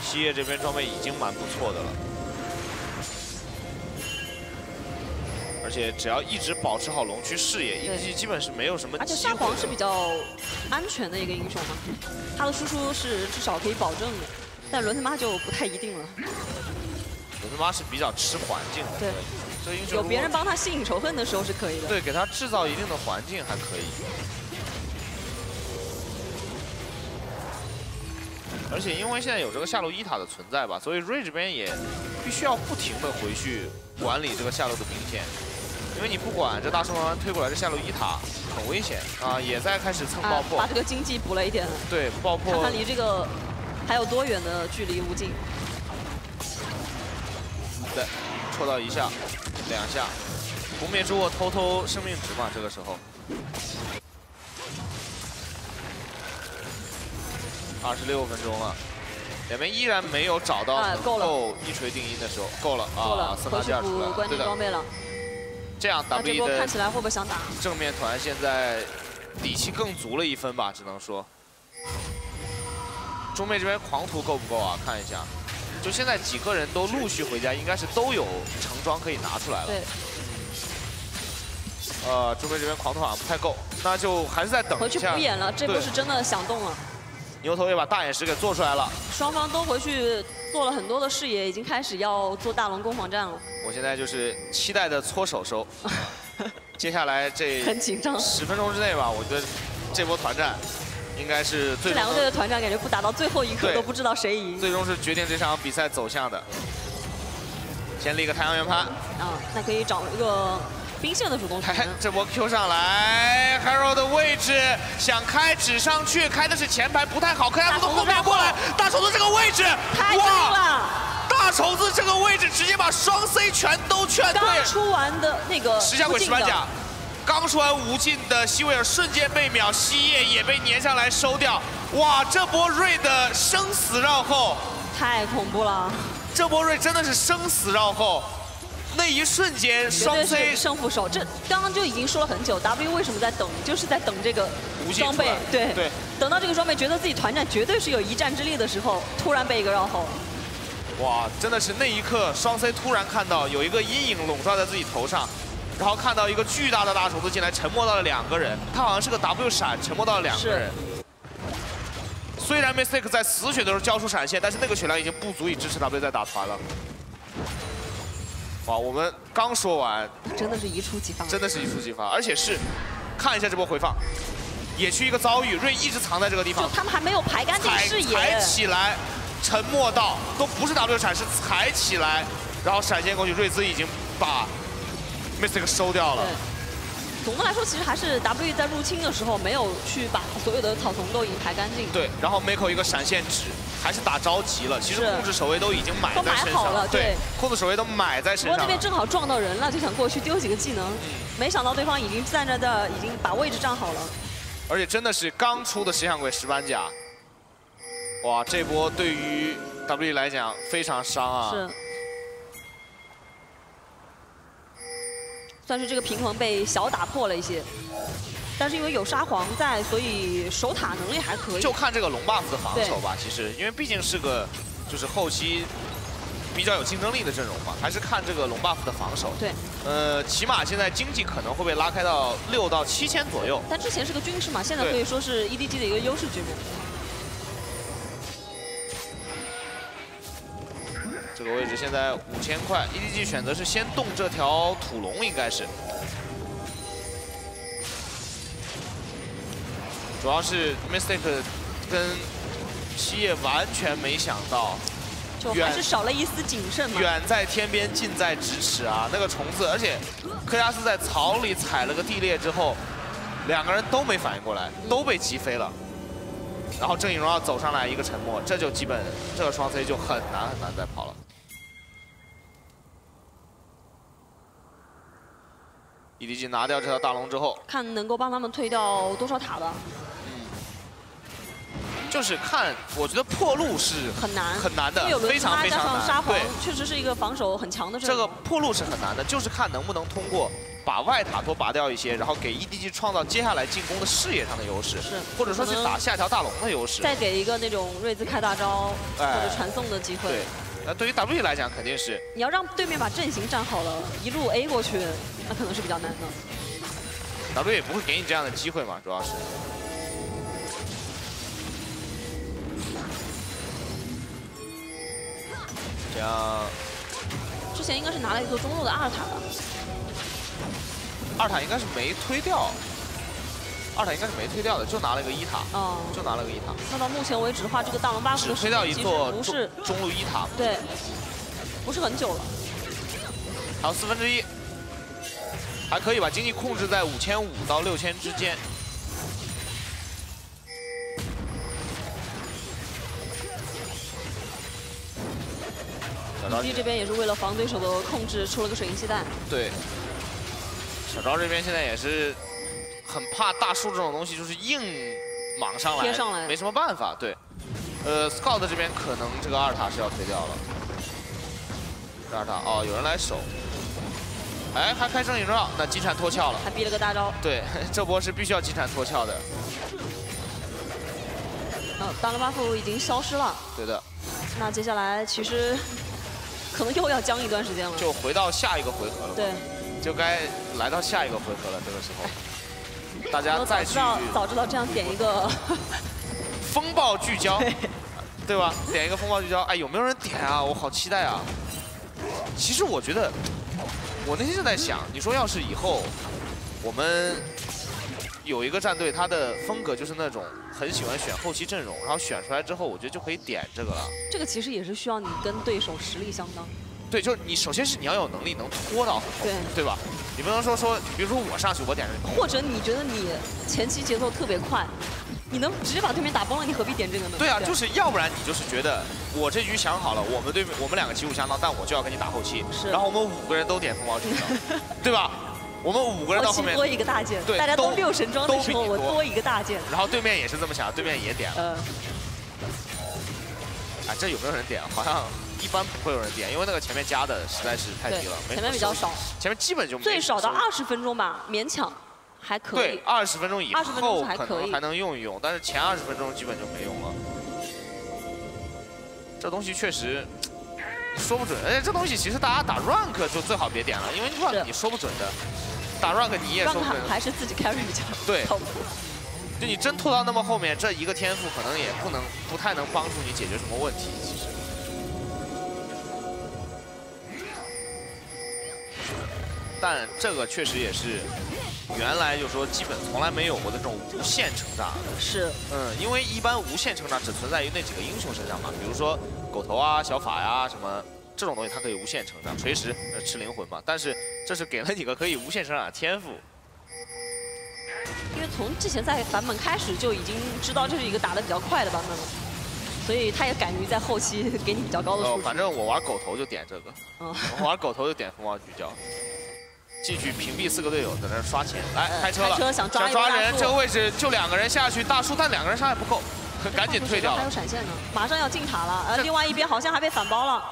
西叶这边装备已经蛮不错的了，而且只要一直保持好龙区视野对，EDG 基本是没有什么而且沙皇是比。较安全的一个英雄嘛，他的输出是至少可以保证的，但轮他妈就不太一定了。伦他妈是比较吃环境的，对，这英雄有别人帮他吸引仇恨的时候是可以的。对给他制造一定的环境还可以。而且因为现在有这个下路一塔的存在吧，所以瑞这边也必须要不停的回去管理这个下路的兵线，因为你不管这大圣慢慢推过来，这下路一塔很危险啊，也在开始蹭爆啊，破把，这个经济补了一点，对爆破看看离这个还有多远的距离无尽。对，戳到一下，两下，不灭之握偷偷生命值嘛，这个时候。二十六分钟了，两边依然没有找到够了一锤定音的时候，够了够了啊！，森回去纳加出来了，补关对的键装备了。这样 W 的波看起来会不会想打？正面团现在底气更足了一分吧，只能说。中妹这边狂徒够不够啊？看一下，就现在几个人都陆续回家，应该是都有成装可以拿出来了。对，呃，中妹这边狂徒好像不太够，那就还是在等回去补。眼了，这波是真的想动了。牛头也把大眼石给做出来了。双方都回去做了很多的视野，已经开始要做大龙攻防战了，我现在就是期待的搓手手。接下来这很紧张。十分钟之内吧，我觉得这波团战应该是最这两个队的团战感觉不打到最后一刻都不知道谁赢最终是决定这场比赛走向的。先立个太阳圆盘，啊！那可以找一个兵线的主动权。哎，这波 Q 上来，Hero 的位置想开指上去，开的是前排不太好，克莱姆从后面过来，大虫子这个位置，太近了！大虫子这个位置直接把双 C 全都劝退。刚出完的那个石像鬼石板甲，刚说完无尽的希维尔瞬间被秒，希叶也被粘上来收掉。哇，这波瑞的生死绕后，太恐怖了，这波瑞真的是生死绕后，那一瞬间双 C 胜负手。这刚刚就已经说了很久，W 为什么在等，就是在等这个装备。对对，等到这个装备觉得自己团战绝对是有一战之力的时候，突然被一个绕后，哇，真的是那一刻，双 C 突然看到有一个阴影笼罩在自己头上，然后看到一个巨大的大虫子进来，沉默到了两个人。他好像是个 W 闪，沉默到了两个人。虽然 Mistake 在死血的时候交出闪现，但是那个血量已经不足以支持 W 在打团了。哇，我们刚说完，真的是一触即发。真的是一触即发，而且是看一下这波回放，野区一个遭遇，瑞一直藏在这个地方，就他们还没有排干净踩视踩野，起来，沉默到都不是 W 闪，是踩起来，然后闪现过去，瑞兹已经把 Mystic 收掉了对。总的来说，其实还是 W 在入侵的时候没有去把所有的草丛都已经排干净。对，然后 Miko 一个闪现指，还是打着急了。其实控制守卫都已经买都在身上了对对，控制守卫都买在身不过那。边正好撞到人了，就想过去丢几个技能，没想到对方已经站在这儿，已经把位置站好了。而且真的是刚出的石像鬼石板甲，哇，这波对于 W 来讲非常伤啊。是，算是这个平衡被小打破了一些，但是因为有沙皇在，所以守塔能力还可以。就看这个龙 buff 的防守吧。其实，因为毕竟是个就是后期比较有竞争力的阵容嘛，还是看这个龙 buff 的防守。对，呃，起码现在经济可能会被拉开到六到七千左右。但之前是个军事嘛，现在可以说是 EDG 的一个优势局面。个位置现在五千块，EDG 选择是先动这条土龙，应该是。主要是 Mistake 跟七夜完全没想到，还是少了一丝谨慎嘛。远在天边，近在咫尺啊！那个虫子，而且科加斯在草里踩了个地裂之后，两个人都没反应过来，都被击飞了。然后正义荣耀走上来一个沉默，这就基本这个双 C 就很难很难再跑了。EDG 拿掉这条大龙之后，看能够帮他们推掉多少塔吧，就是看，我觉得破路是很难很难的非常非常难。对，，确实是一个防守很强的阵这个。破路是很难的，就是看能不能通过把外塔多拔掉一些，然后给 EDG 创造接下来进攻的视野上的优势，是或者说去打下条大龙的优势。再给一个那种瑞兹开大招或哎者传送的机会对。，那对于 W 来讲肯定是你要让对面把阵型站好了，一路 A 过去，那可能是比较难的。W 也不会给你这样的机会嘛，主要是。这样之前应该是拿了一座中路的二塔吧？二塔应该是没推掉，二塔应该是没推掉的，就拿了个一塔，哦，就拿了个一塔，那到目前为止的话，这个大龙 buff 只推掉一座中不是中路一塔，对，不是很久了。还有四分之一，还可以把经济控制在五千五到六千之间。小昭 D 这边也是为了防对手的控制，出了个水银气弹。对，小昭这边现在也是很怕大树这种东西，就是硬莽上来，贴上来没什么办法。对，呃，Scout 这边可能这个二塔是要推掉了。这二塔哦，有人来守，哎，还开正影照，那金蝉脱壳了。还逼了个大招。对，这波是必须要金蝉脱壳的。嗯，大龙 buff 已经消失了。对的，那接下来其实可能又要僵一段时间了。就回到下一个回合了。对，就该来到下一个回合了。这个时候，大家我再去早知道早知道这样点一个 风暴聚焦，对吧？点一个风暴聚焦，哎，有没有人点啊？我好期待啊！其实我觉得，我那天就在想，你说要是以后我们有一个战队，他的风格就是那种很喜欢选后期阵容，然后选出来之后，我觉得就可以点这个了。这个其实也是需要你跟对手实力相当。对，就是你首先是你要有能力能拖到很后，对对吧？你不能说说，比如说我上去我点这个，或者你觉得你前期节奏特别快，你能直接把对面打崩了，你何必点这个呢？对啊，就是要不然你就是觉得我这局想好了，我们对面我们两个旗鼓相当，但我就要跟你打后期，是然后我们五个人都点风暴聚焦，对吧？我们五个人到后面，多一个大件，对大家都都六神装的时候，我多一个大件。然后对面也是这么想，对面也点了，呃，啊，这有没有人点？好像一般不会有人点，因为那个前面加的实在是太低了，没，前面比较少，前面基本就没最少到二十分钟吧，勉强还可以对以，。二十分钟以20分钟后可能还能用一用，但是前二十分钟基本就没用了。这东西确实说不准，而且这东西其实大家打 rank 就最好别点了，因为 rank 你说不准的，打 rank 你也让说不准。还是自己 carry 比较对。就你真拖到那么后面，这一个天赋可能也不能不太能帮助你解决什么问题。其实，但这个确实也是原来就说基本从来没有过的这种无限成长。是，嗯，因为一般无限成长只存在于那几个英雄身上嘛，比如说狗头啊、小法呀、什么这种东西，它可以无限成长，锤石呃吃灵魂嘛。但是这是给了你个可以无限成长的天赋。因为从之前在版本开始就已经知道这是一个打得比较快的版本了，所以他也敢于在后期给你比较高的数，值。哦反正我玩狗头就点这个，嗯，我玩狗头就点风暴聚焦，进去屏蔽四个队友，在那儿刷钱。来，开车了，开车想抓一抓人，这个位置就两个人下去，大树，但两个人伤害不够，赶紧退掉还有。闪现呢，马上要进塔了。呃，另外一边好像还被反包了，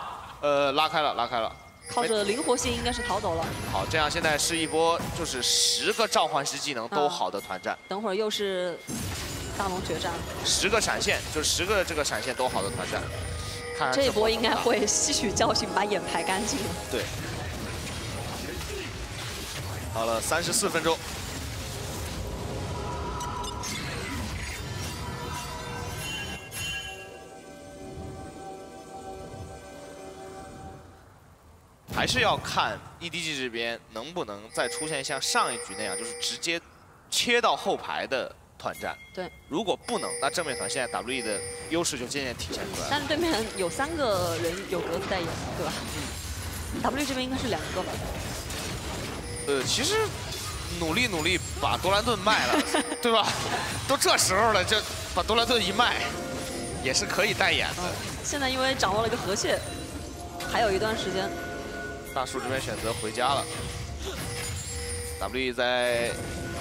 呃，拉开了，拉开了。靠着灵活性应该是逃走了。好，这样现在是一波就是十个召唤师技能都好的团战，等会儿又是大龙决战，十个闪现，就是十个这个闪现都好的团战。看看这一波应该会吸取教训，把眼排干净了。对。好了，三十四分钟。还是要看 EDG 这边能不能再出现像上一局那样，就是直接切到后排的团战。对，如果不能，那正面团现在 WE 的优势就渐渐体现出来了。但是对面有三个人有格子代言，对吧？W 这边应该是两个吧？呃，其实努力努力把多兰盾卖了，对吧？都这时候了，就把多兰盾一卖，也是可以代言的。现在因为掌握了一个河蟹，还有一段时间。大树这边选择回家了，W 在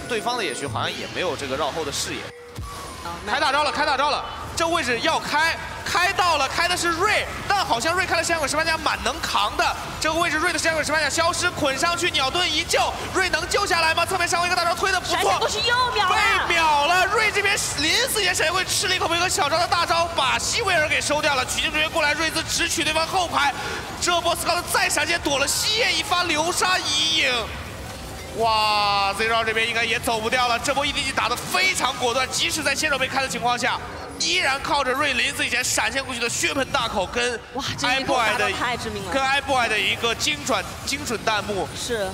对方的野区好像也没有这个绕后的视野。啊，开大招了，开大招了！这位置要开，开到了，开的是瑞，但好像瑞开了山鬼石板甲蛮能扛的。这个位置瑞的山鬼石板甲消失，捆上去，鸟盾一救，瑞能救下来吗？侧面上位一个大招推的不错闪现过，去又秒被。秒了。瑞这边临死前闪会吃了一口一个小招的大招，把西维尔给收掉了。取经队员过来，瑞兹直取对方后排，这波斯高的再闪现躲了西叶一发流沙遗影。哇，Z 绕这边应该也走不掉了。这波 EDG 打得非常果断，即使在先手被开的情况下，依然靠着瑞林子以前闪现过去的血盆大口跟哇，这 i 一 b 口 o 的太致命跟了，i b o 的一个精准精准弹幕，是，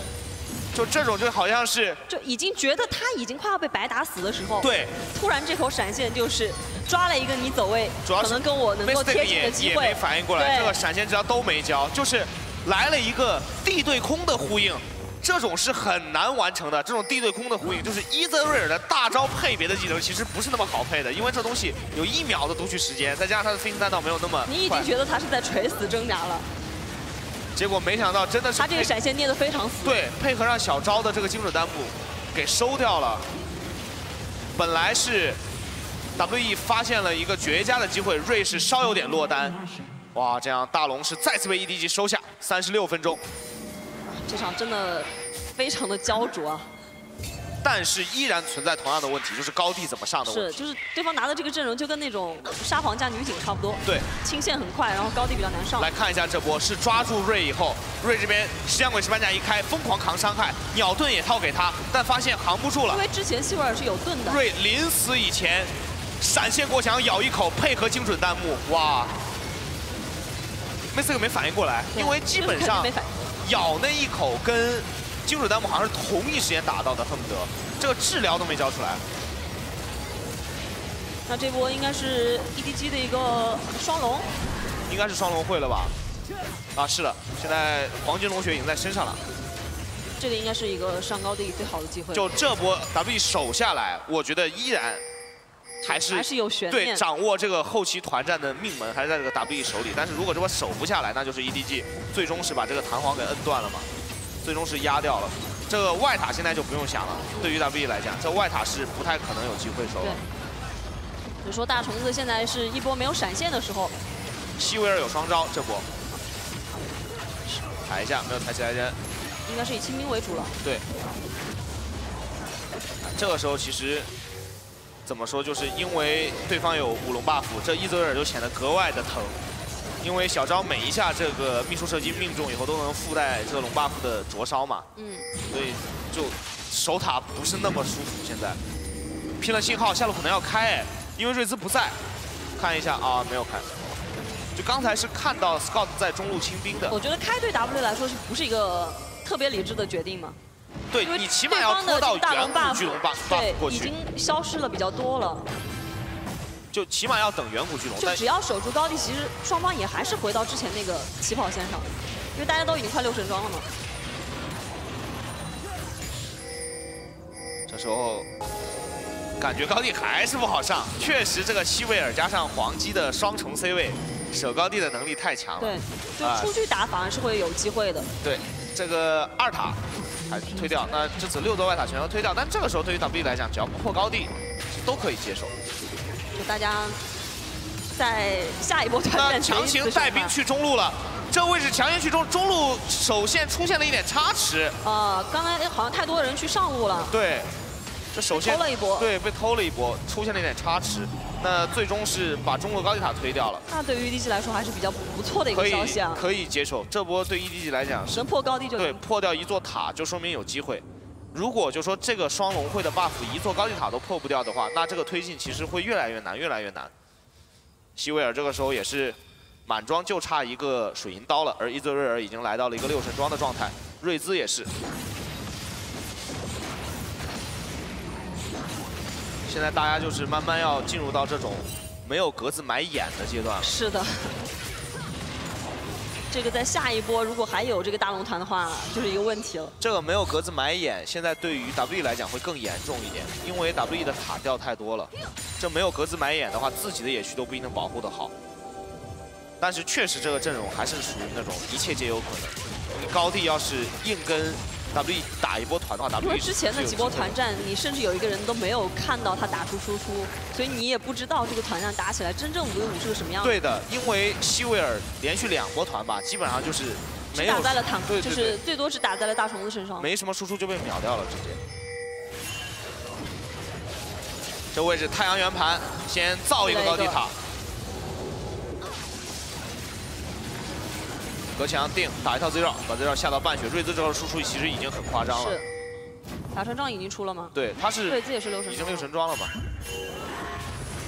就这种就好像是就已经觉得他已经快要被白打死的时候，，对。突然这口闪现就是抓了一个你走位，主要是可能跟我能够贴近的机会。也没，反应过来，这个闪现只要都没交，就是来了一个地对空的呼应。这种是很难完成的，这种地对空的呼应，就是伊泽瑞尔的大招配别的技能，其实不是那么好配的，因为这东西有一秒的读取时间，再加上他的飞行弹道没有那么你已经，觉得他是在垂死挣扎了，结果没想到真的是他这个闪现捏得非常死，对配合上小招的这个精准弹幕给收掉了。本来是 WE 发现了一个绝佳的机会，瑞士稍有点落单，哇，这样大龙是再次被 EDG 收下，三十六分钟。这场真的非常的焦灼啊，但是依然存在同样的问题，就是高地怎么上的问是，题。就是对方拿的这个阵容就跟那种沙皇加女警差不多，对，清线很快，然后高地比较难上来，看一下这波是抓住瑞以后，瑞这边石像鬼石板甲一开，疯狂扛伤害，鸟盾也套给他，但发现扛不住了因。为之前希维尔是有盾的，瑞临死以前闪现过墙，咬一口，配合精准弹幕，哇！梅斯克没反应过来，因为基本上没反咬那一口跟金属弹幕好像是同一时间打到的，恨不得这个治疗都没交出来。那这波应该是 EDG 的一个双龙，应该是双龙会了吧？啊，是的，现在黄金龙血已经在身上了。这个应该是一个上高地最好的机会，就这波 W 守下来，我觉得依然还是还是有悬对，掌握这个后期团战的命门还是在这个 WE 手里。但是如果这波守不下来，那就是 EDG 最终是把这个弹簧给摁断了嘛，最终是压掉了。这个外塔现在就不用想了，对于 WE 来讲，这外塔是不太可能有机会收对了。所以说大虫子现在是一波没有闪现的时候，希维尔有双招，这波踩一下没有抬起来人，应该是以清兵为主了。对，这个时候其实怎么说，就是因为对方有五龙 buff，这伊泽尔就显得格外的疼。因为小招每一下这个秘术射击命中以后都能附带这个龙 buff 的灼烧嘛，嗯，所以就守塔不是那么舒服。现在拼了信号，下路可能要开哎，因为瑞兹不在，看一下啊，没有开。就刚才是看到 Scott 在中路清兵的，我觉得开对 W 来说是不是一个特别理智的决定嘛？对你起码要拖到远古巨龙 buff 对 buff 过，去已经，消失了比较多了。就起码要等远古巨龙。但就只要守住高地，其实双方也还是回到之前那个起跑线上，因为大家都已经快六神装了嘛。这时候感觉高地还是不好上，确实这个希维尔加上黄鸡的双重 C 位，守高地的能力太强了。对，就啊出去打反而是会有机会的。对，这个二塔还推掉，那这次六座外塔全都推掉，但这个时候对于 W 来讲，只要不破高地，都可以接受。就大家在下一波团战强行带兵去中路了，这个位置强行去中中路首线出现了一点差池，啊，刚才好像太多人去上路了，对，这首先偷了一波。对被偷了一波，出现了一点差池，那最终是把中国高地塔推掉了。那对于 EDG 来说还是比较不错的一个消息啊，可以接受。这波对 EDG 来讲是能破高地就对破掉一座塔，就说明有机会。如果就说这个双龙会的 buff 一座高地塔都破不掉的话，那这个推进其实会越来越难，越来越难。希维尔这个时候也是满装就差一个水银刀了，而伊泽瑞尔已经来到了一个六神装的状态，瑞兹也是。现在大家就是慢慢要进入到这种没有格子买眼的阶段了。是的。这个在下一波如果还有这个大龙团的话，就是一个问题了。这个没有格子买眼，现在对于 W E 来讲会更严重一点，因为 W E 的塔掉太多了。这没有格子买眼的话，自己的野区都不一定保护得好。但是确实这个阵容还是属于那种一切皆有可能。你高地要是硬跟 W 打一波团的话，W 因为之前的几波团战，你甚至有一个人都没有看到他打出输出，所以你也不知道这个团战打起来真正五 v 五是个什么样子。对的，因为希维尔连续两波团吧，基本上就是没有打在了坦，对对就是最多是打在了大虫子身上。没什么输出就被秒掉了，直接。这位置太阳圆盘，先造一个高地塔。隔墙定打一套 Z 绕，把 Z 绕下到半血。瑞兹这套输出其实已经很夸张了。是，打成杖已经出了吗？对，他是瑞兹也是六神已经六神装了嘛。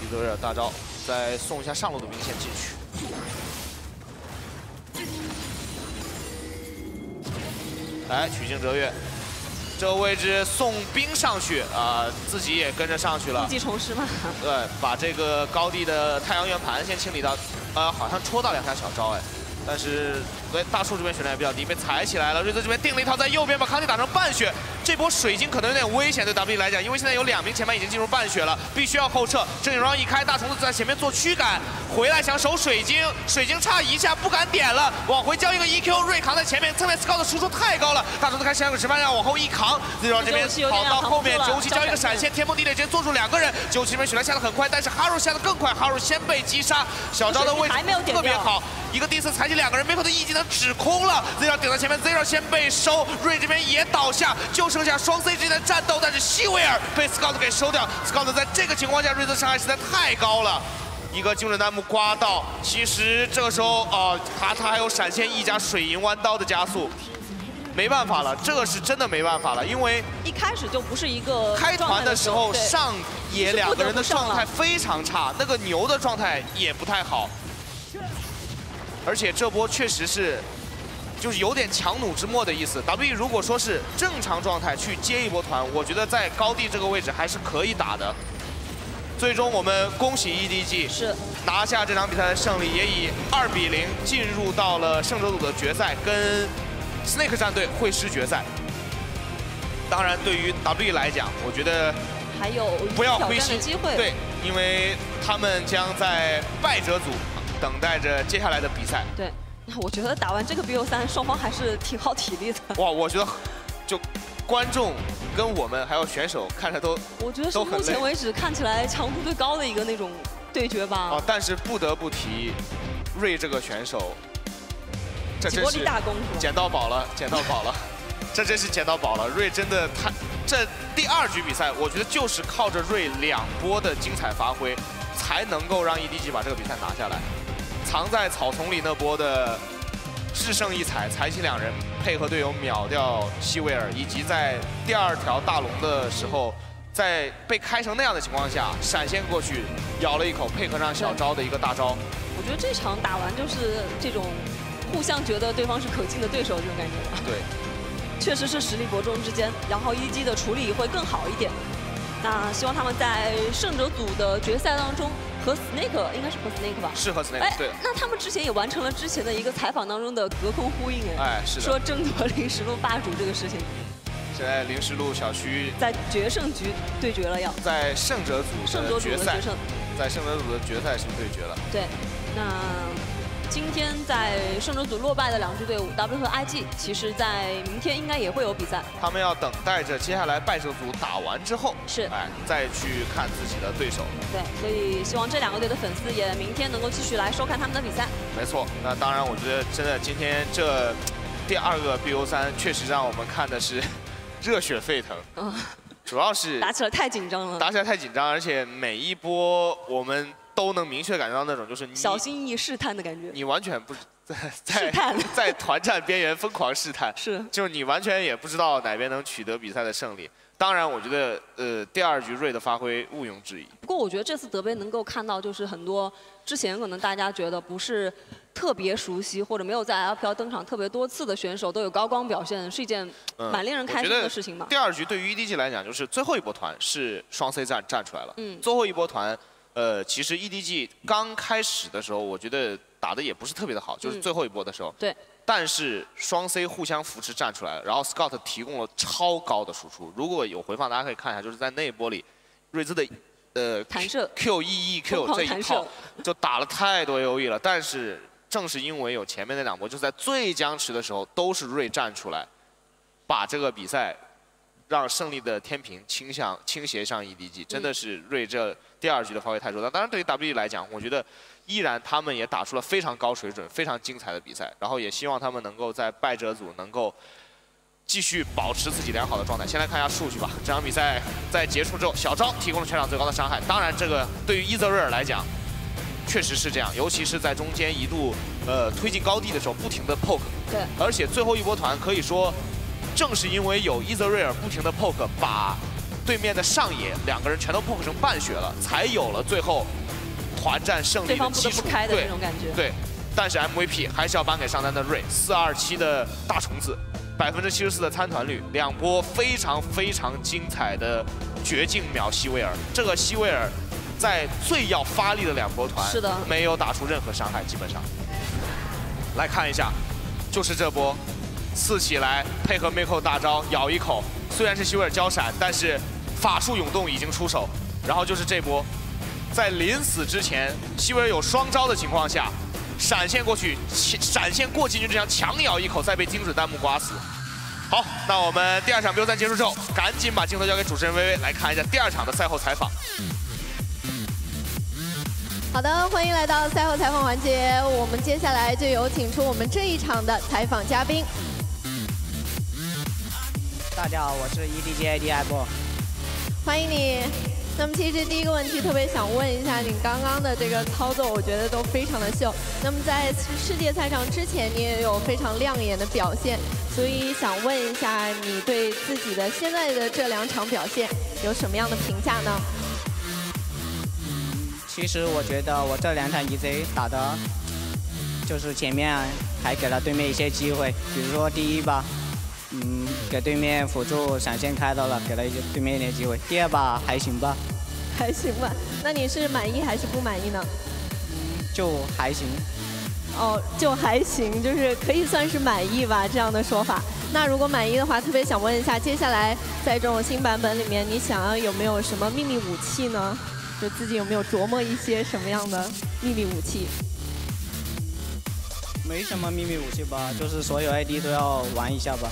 伊泽瑞尔大招，再送一下上路的兵线进去。来，曲靖折月，这个位置送兵上去啊、自己也跟着上去了一。级重施嘛。对，把这个高地的太阳圆盘先清理到，呃，好像戳到两下小招哎，但是对大树这边血量也比较低，被踩起来了。瑞泽这边定了一套在右边，把康体打成半血，这波水晶可能有点危险对 W 来讲，因为现在有两名前排已经进入半血了，必须要后撤。正影装一开，大虫子在前面做驱赶，回来想守水晶，水晶差一下不敢点了，往回交一个 EQ，瑞扛在前面，侧面 Scout 的输出太高了，大虫子开始想个直翻要往后一扛，自装这边跑到后面，九七交一个闪现，天崩地裂直接做住两个人，九七这边血量下的很快，但是 Haru 下的更快，，Haru 先被击杀，小昭的位置还没有掉特别好，一个第四踩起两个人，背后的 E 技能指空了，Zero 顶在前面，Zero 先被收，瑞这边也倒下，就剩下双 C 之间的战斗，但是西维尔被 Scout 给收掉，Scout 在这个情况下，瑞的伤害实在太高了。一个精准弹幕刮到，其实这个时候啊，他他还有闪现 E 加水银弯刀的加速，没办法了，这个是真的没办法了，因为一开始就不是一个开团的时候上野两个人的状态非常差，那个牛的状态也不太好，而且这波确实是。就是有点强弩之末的意思。W 如果说是正常状态去接一波团，我觉得在高地这个位置还是可以打的。最终我们恭喜 EDG 是拿下这场比赛的胜利，也以二比零进入到了胜者组的决赛，跟 Snake 战队会师决赛。当然，对于 W 来讲，我觉得还有不要灰心。对，因为他们将在败者组等待着接下来的比赛。对，那我觉得打完这个 BO 三，双方还是挺耗体力的。哇，我觉得就观众跟我们还有选手看着都我觉得是目前为止看起来强度最高的一个那种对决吧。哦，但是不得不提瑞这个选手，这真是？捡到宝了，捡到宝了，这真是捡到宝了。瑞真的太这第二局比赛，我觉得就是靠着瑞两波的精彩发挥，才能够让 EDG 把这个比赛拿下来。藏在草丛里那波的制胜一踩，踩起两人配合队友秒掉西维尔，以及在第二条大龙的时候，在被开成那样的情况下，闪现过去咬了一口，配合上小招的一个大招。我觉得这场打完就是这种互相觉得对方是可敬的对手这种感觉吧。对，确实是实力伯仲之间，然后一击的处理会更好一点。那希望他们在胜者组的决赛当中和 Snake 应该是和 Snake 吧？是和 Snake 哎对，，那他们之前也完成了之前的一个采访当中的隔空呼应，哎，哎是的。说争夺零食路霸主这个事情，现在零食路小区在决胜局对决了要，在胜者组胜者组的决赛在胜者组的决赛是对决了。对，那今天在胜者组落败的两支队伍 W 和 IG，其实在明天应该也会有比赛，他们要等待着接下来败者组打完之后，是。哎，再去看自己的对手。对，所以希望这两个队的粉丝也明天能够继续来收看他们的比赛。没错，那当然，我觉得真的今天这第二个 BO 三确实让我们看的是 热血沸腾，嗯，主要是打起来太紧张了，打起来太紧张，而且每一波我们都能明确感觉到那种就是你小心翼翼试探的感觉。你完全不在在 在团战边缘疯狂试探，是就是你完全也不知道哪边能取得比赛的胜利。当然，我觉得呃第二局瑞的发挥毋庸置疑。不过我觉得这次德杯能够看到，就是很多之前可能大家觉得不是特别熟悉或者没有在 LPL 登场特别多次的选手都有高光表现，是一件嗯蛮令人开心的事情吧。第二局对于 EDG 来讲，就是最后一波团是双 C 战站出来了。嗯最后一波团，呃，其实 EDG 刚开始的时候，我觉得打的也不是特别的好，就是嗯最后一波的时候。对。但是双 C 互相扶持站出来了，然后 Scott 提供了超高的输出。如果有回放，大家可以看一下，就是在那一波里，瑞兹的呃弹射 Q E E Q 这一套就打了太多 AOE 了。但是正是因为有前面那两波，就在最僵持的时候，都是瑞站出来，把这个比赛让胜利的天平倾向倾斜向 EDG，真的是瑞这第二局的发挥太出色。当然，对于 WE 来讲，我觉得依然他们也打出了非常高水准、非常精彩的比赛。然后也希望他们能够在败者组能够继续保持自己良好的状态。先来看一下数据吧。这场比赛在结束之后，小昭提供了全场最高的伤害。当然，这个对于伊泽瑞尔来讲，确实是这样，尤其是在中间一度呃推进高地的时候，不停的 poke，对，而且最后一波团可以说正是因为有伊泽瑞尔不停的 poke，把对面的上野两个人全都 poke 成半血了，才有了最后团战胜利对的基础对那种感觉。对，但是 MVP 还是要颁给上单的瑞，四二七的大虫子，百分之七十四的参团率，两波非常非常精彩的绝境秒希维尔。这个希维尔在最要发力的两波团，是的没有打出任何伤害，基本上。来看一下，就是这波刺起来，配合 Miko 大招咬一口，虽然是希维尔交闪，但是法术涌动已经出手，然后就是这波，在临死之前，希维尔有双招的情况下，闪现过去，闪现过进去这样强咬一口，再被精准弹幕刮死。好，那我们第二场比赛结束之后，赶紧把镜头交给主持人微微来看一下第二场的赛后采访。好的，欢迎来到赛后采访环节。我们接下来就有请出我们这一场的采访嘉宾。大家好，我是 EDG 波。欢迎你。那么其实第一个问题特别想问一下，你刚刚的这个操作，我觉得都非常的秀。那么在世界赛场之前，你也有非常亮眼的表现，所以想问一下，你对自己的现在的这两场表现有什么样的评价呢？其实我觉得我这两场 EZ 打的，就是前面还给了对面一些机会，比如说第一把，给对面辅助闪现开到了，给了一些对面一点机会。第二把还行吧，还行吧。那你是满意还是不满意呢？就还行。哦，就还行，就是可以算是满意吧，这样的说法。那如果满意的话，特别想问一下，接下来在这种新版本里面，你想要有没有什么秘密武器呢？就自己有没有琢磨一些什么样的秘密武器？没什么秘密武器吧，就是所有 ID 都要玩一下吧。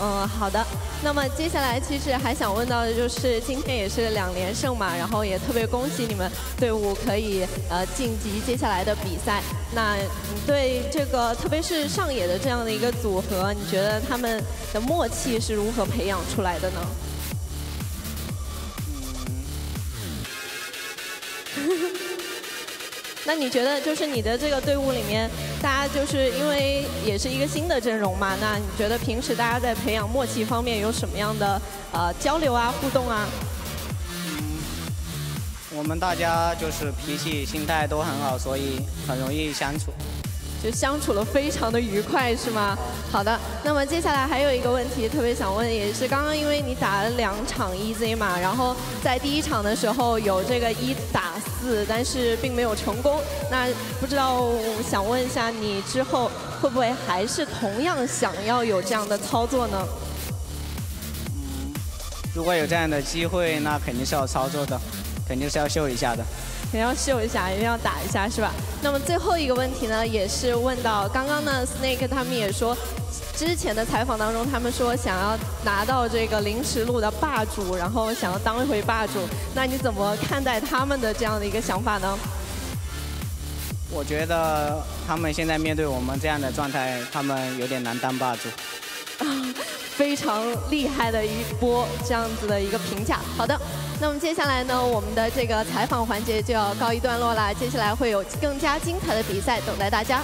嗯，好的。那么接下来其实还想问到的就是，今天也是两连胜嘛，然后也特别恭喜你们队伍可以呃晋级接下来的比赛。那你对这个特别是上野的这样的一个组合，你觉得他们的默契是如何培养出来的呢？那你觉得就是你的这个队伍里面，大家就是因为也是一个新的阵容嘛？那你觉得平时大家在培养默契方面有什么样的呃交流啊、互动啊？嗯我们大家就是脾气、心态都很好，所以很容易相处。就相处的非常的愉快，是吗？好的，那么接下来还有一个问题特别想问，也是刚刚因为你打了两场 EZ 嘛，然后在第一场的时候有这个一打四，但是并没有成功。那不知道想问一下你之后会不会还是同样想要有这样的操作呢？如果有这样的机会，那肯定是要操作的，肯定是要秀一下的。肯定要秀一下，一定要打一下，是吧？那么最后一个问题呢，也是问到刚刚呢，Snake 他们也说，之前的采访当中，他们说想要拿到这个临时路的霸主，然后想要当一回霸主。那你怎么看待他们的这样的一个想法呢？我觉得他们现在面对我们这样的状态，他们有点难当霸主。非常厉害的一波这样子的一个评价。好的，那么接下来呢，我们的这个采访环节就要告一段落了。接下来会有更加精彩的比赛等待大家。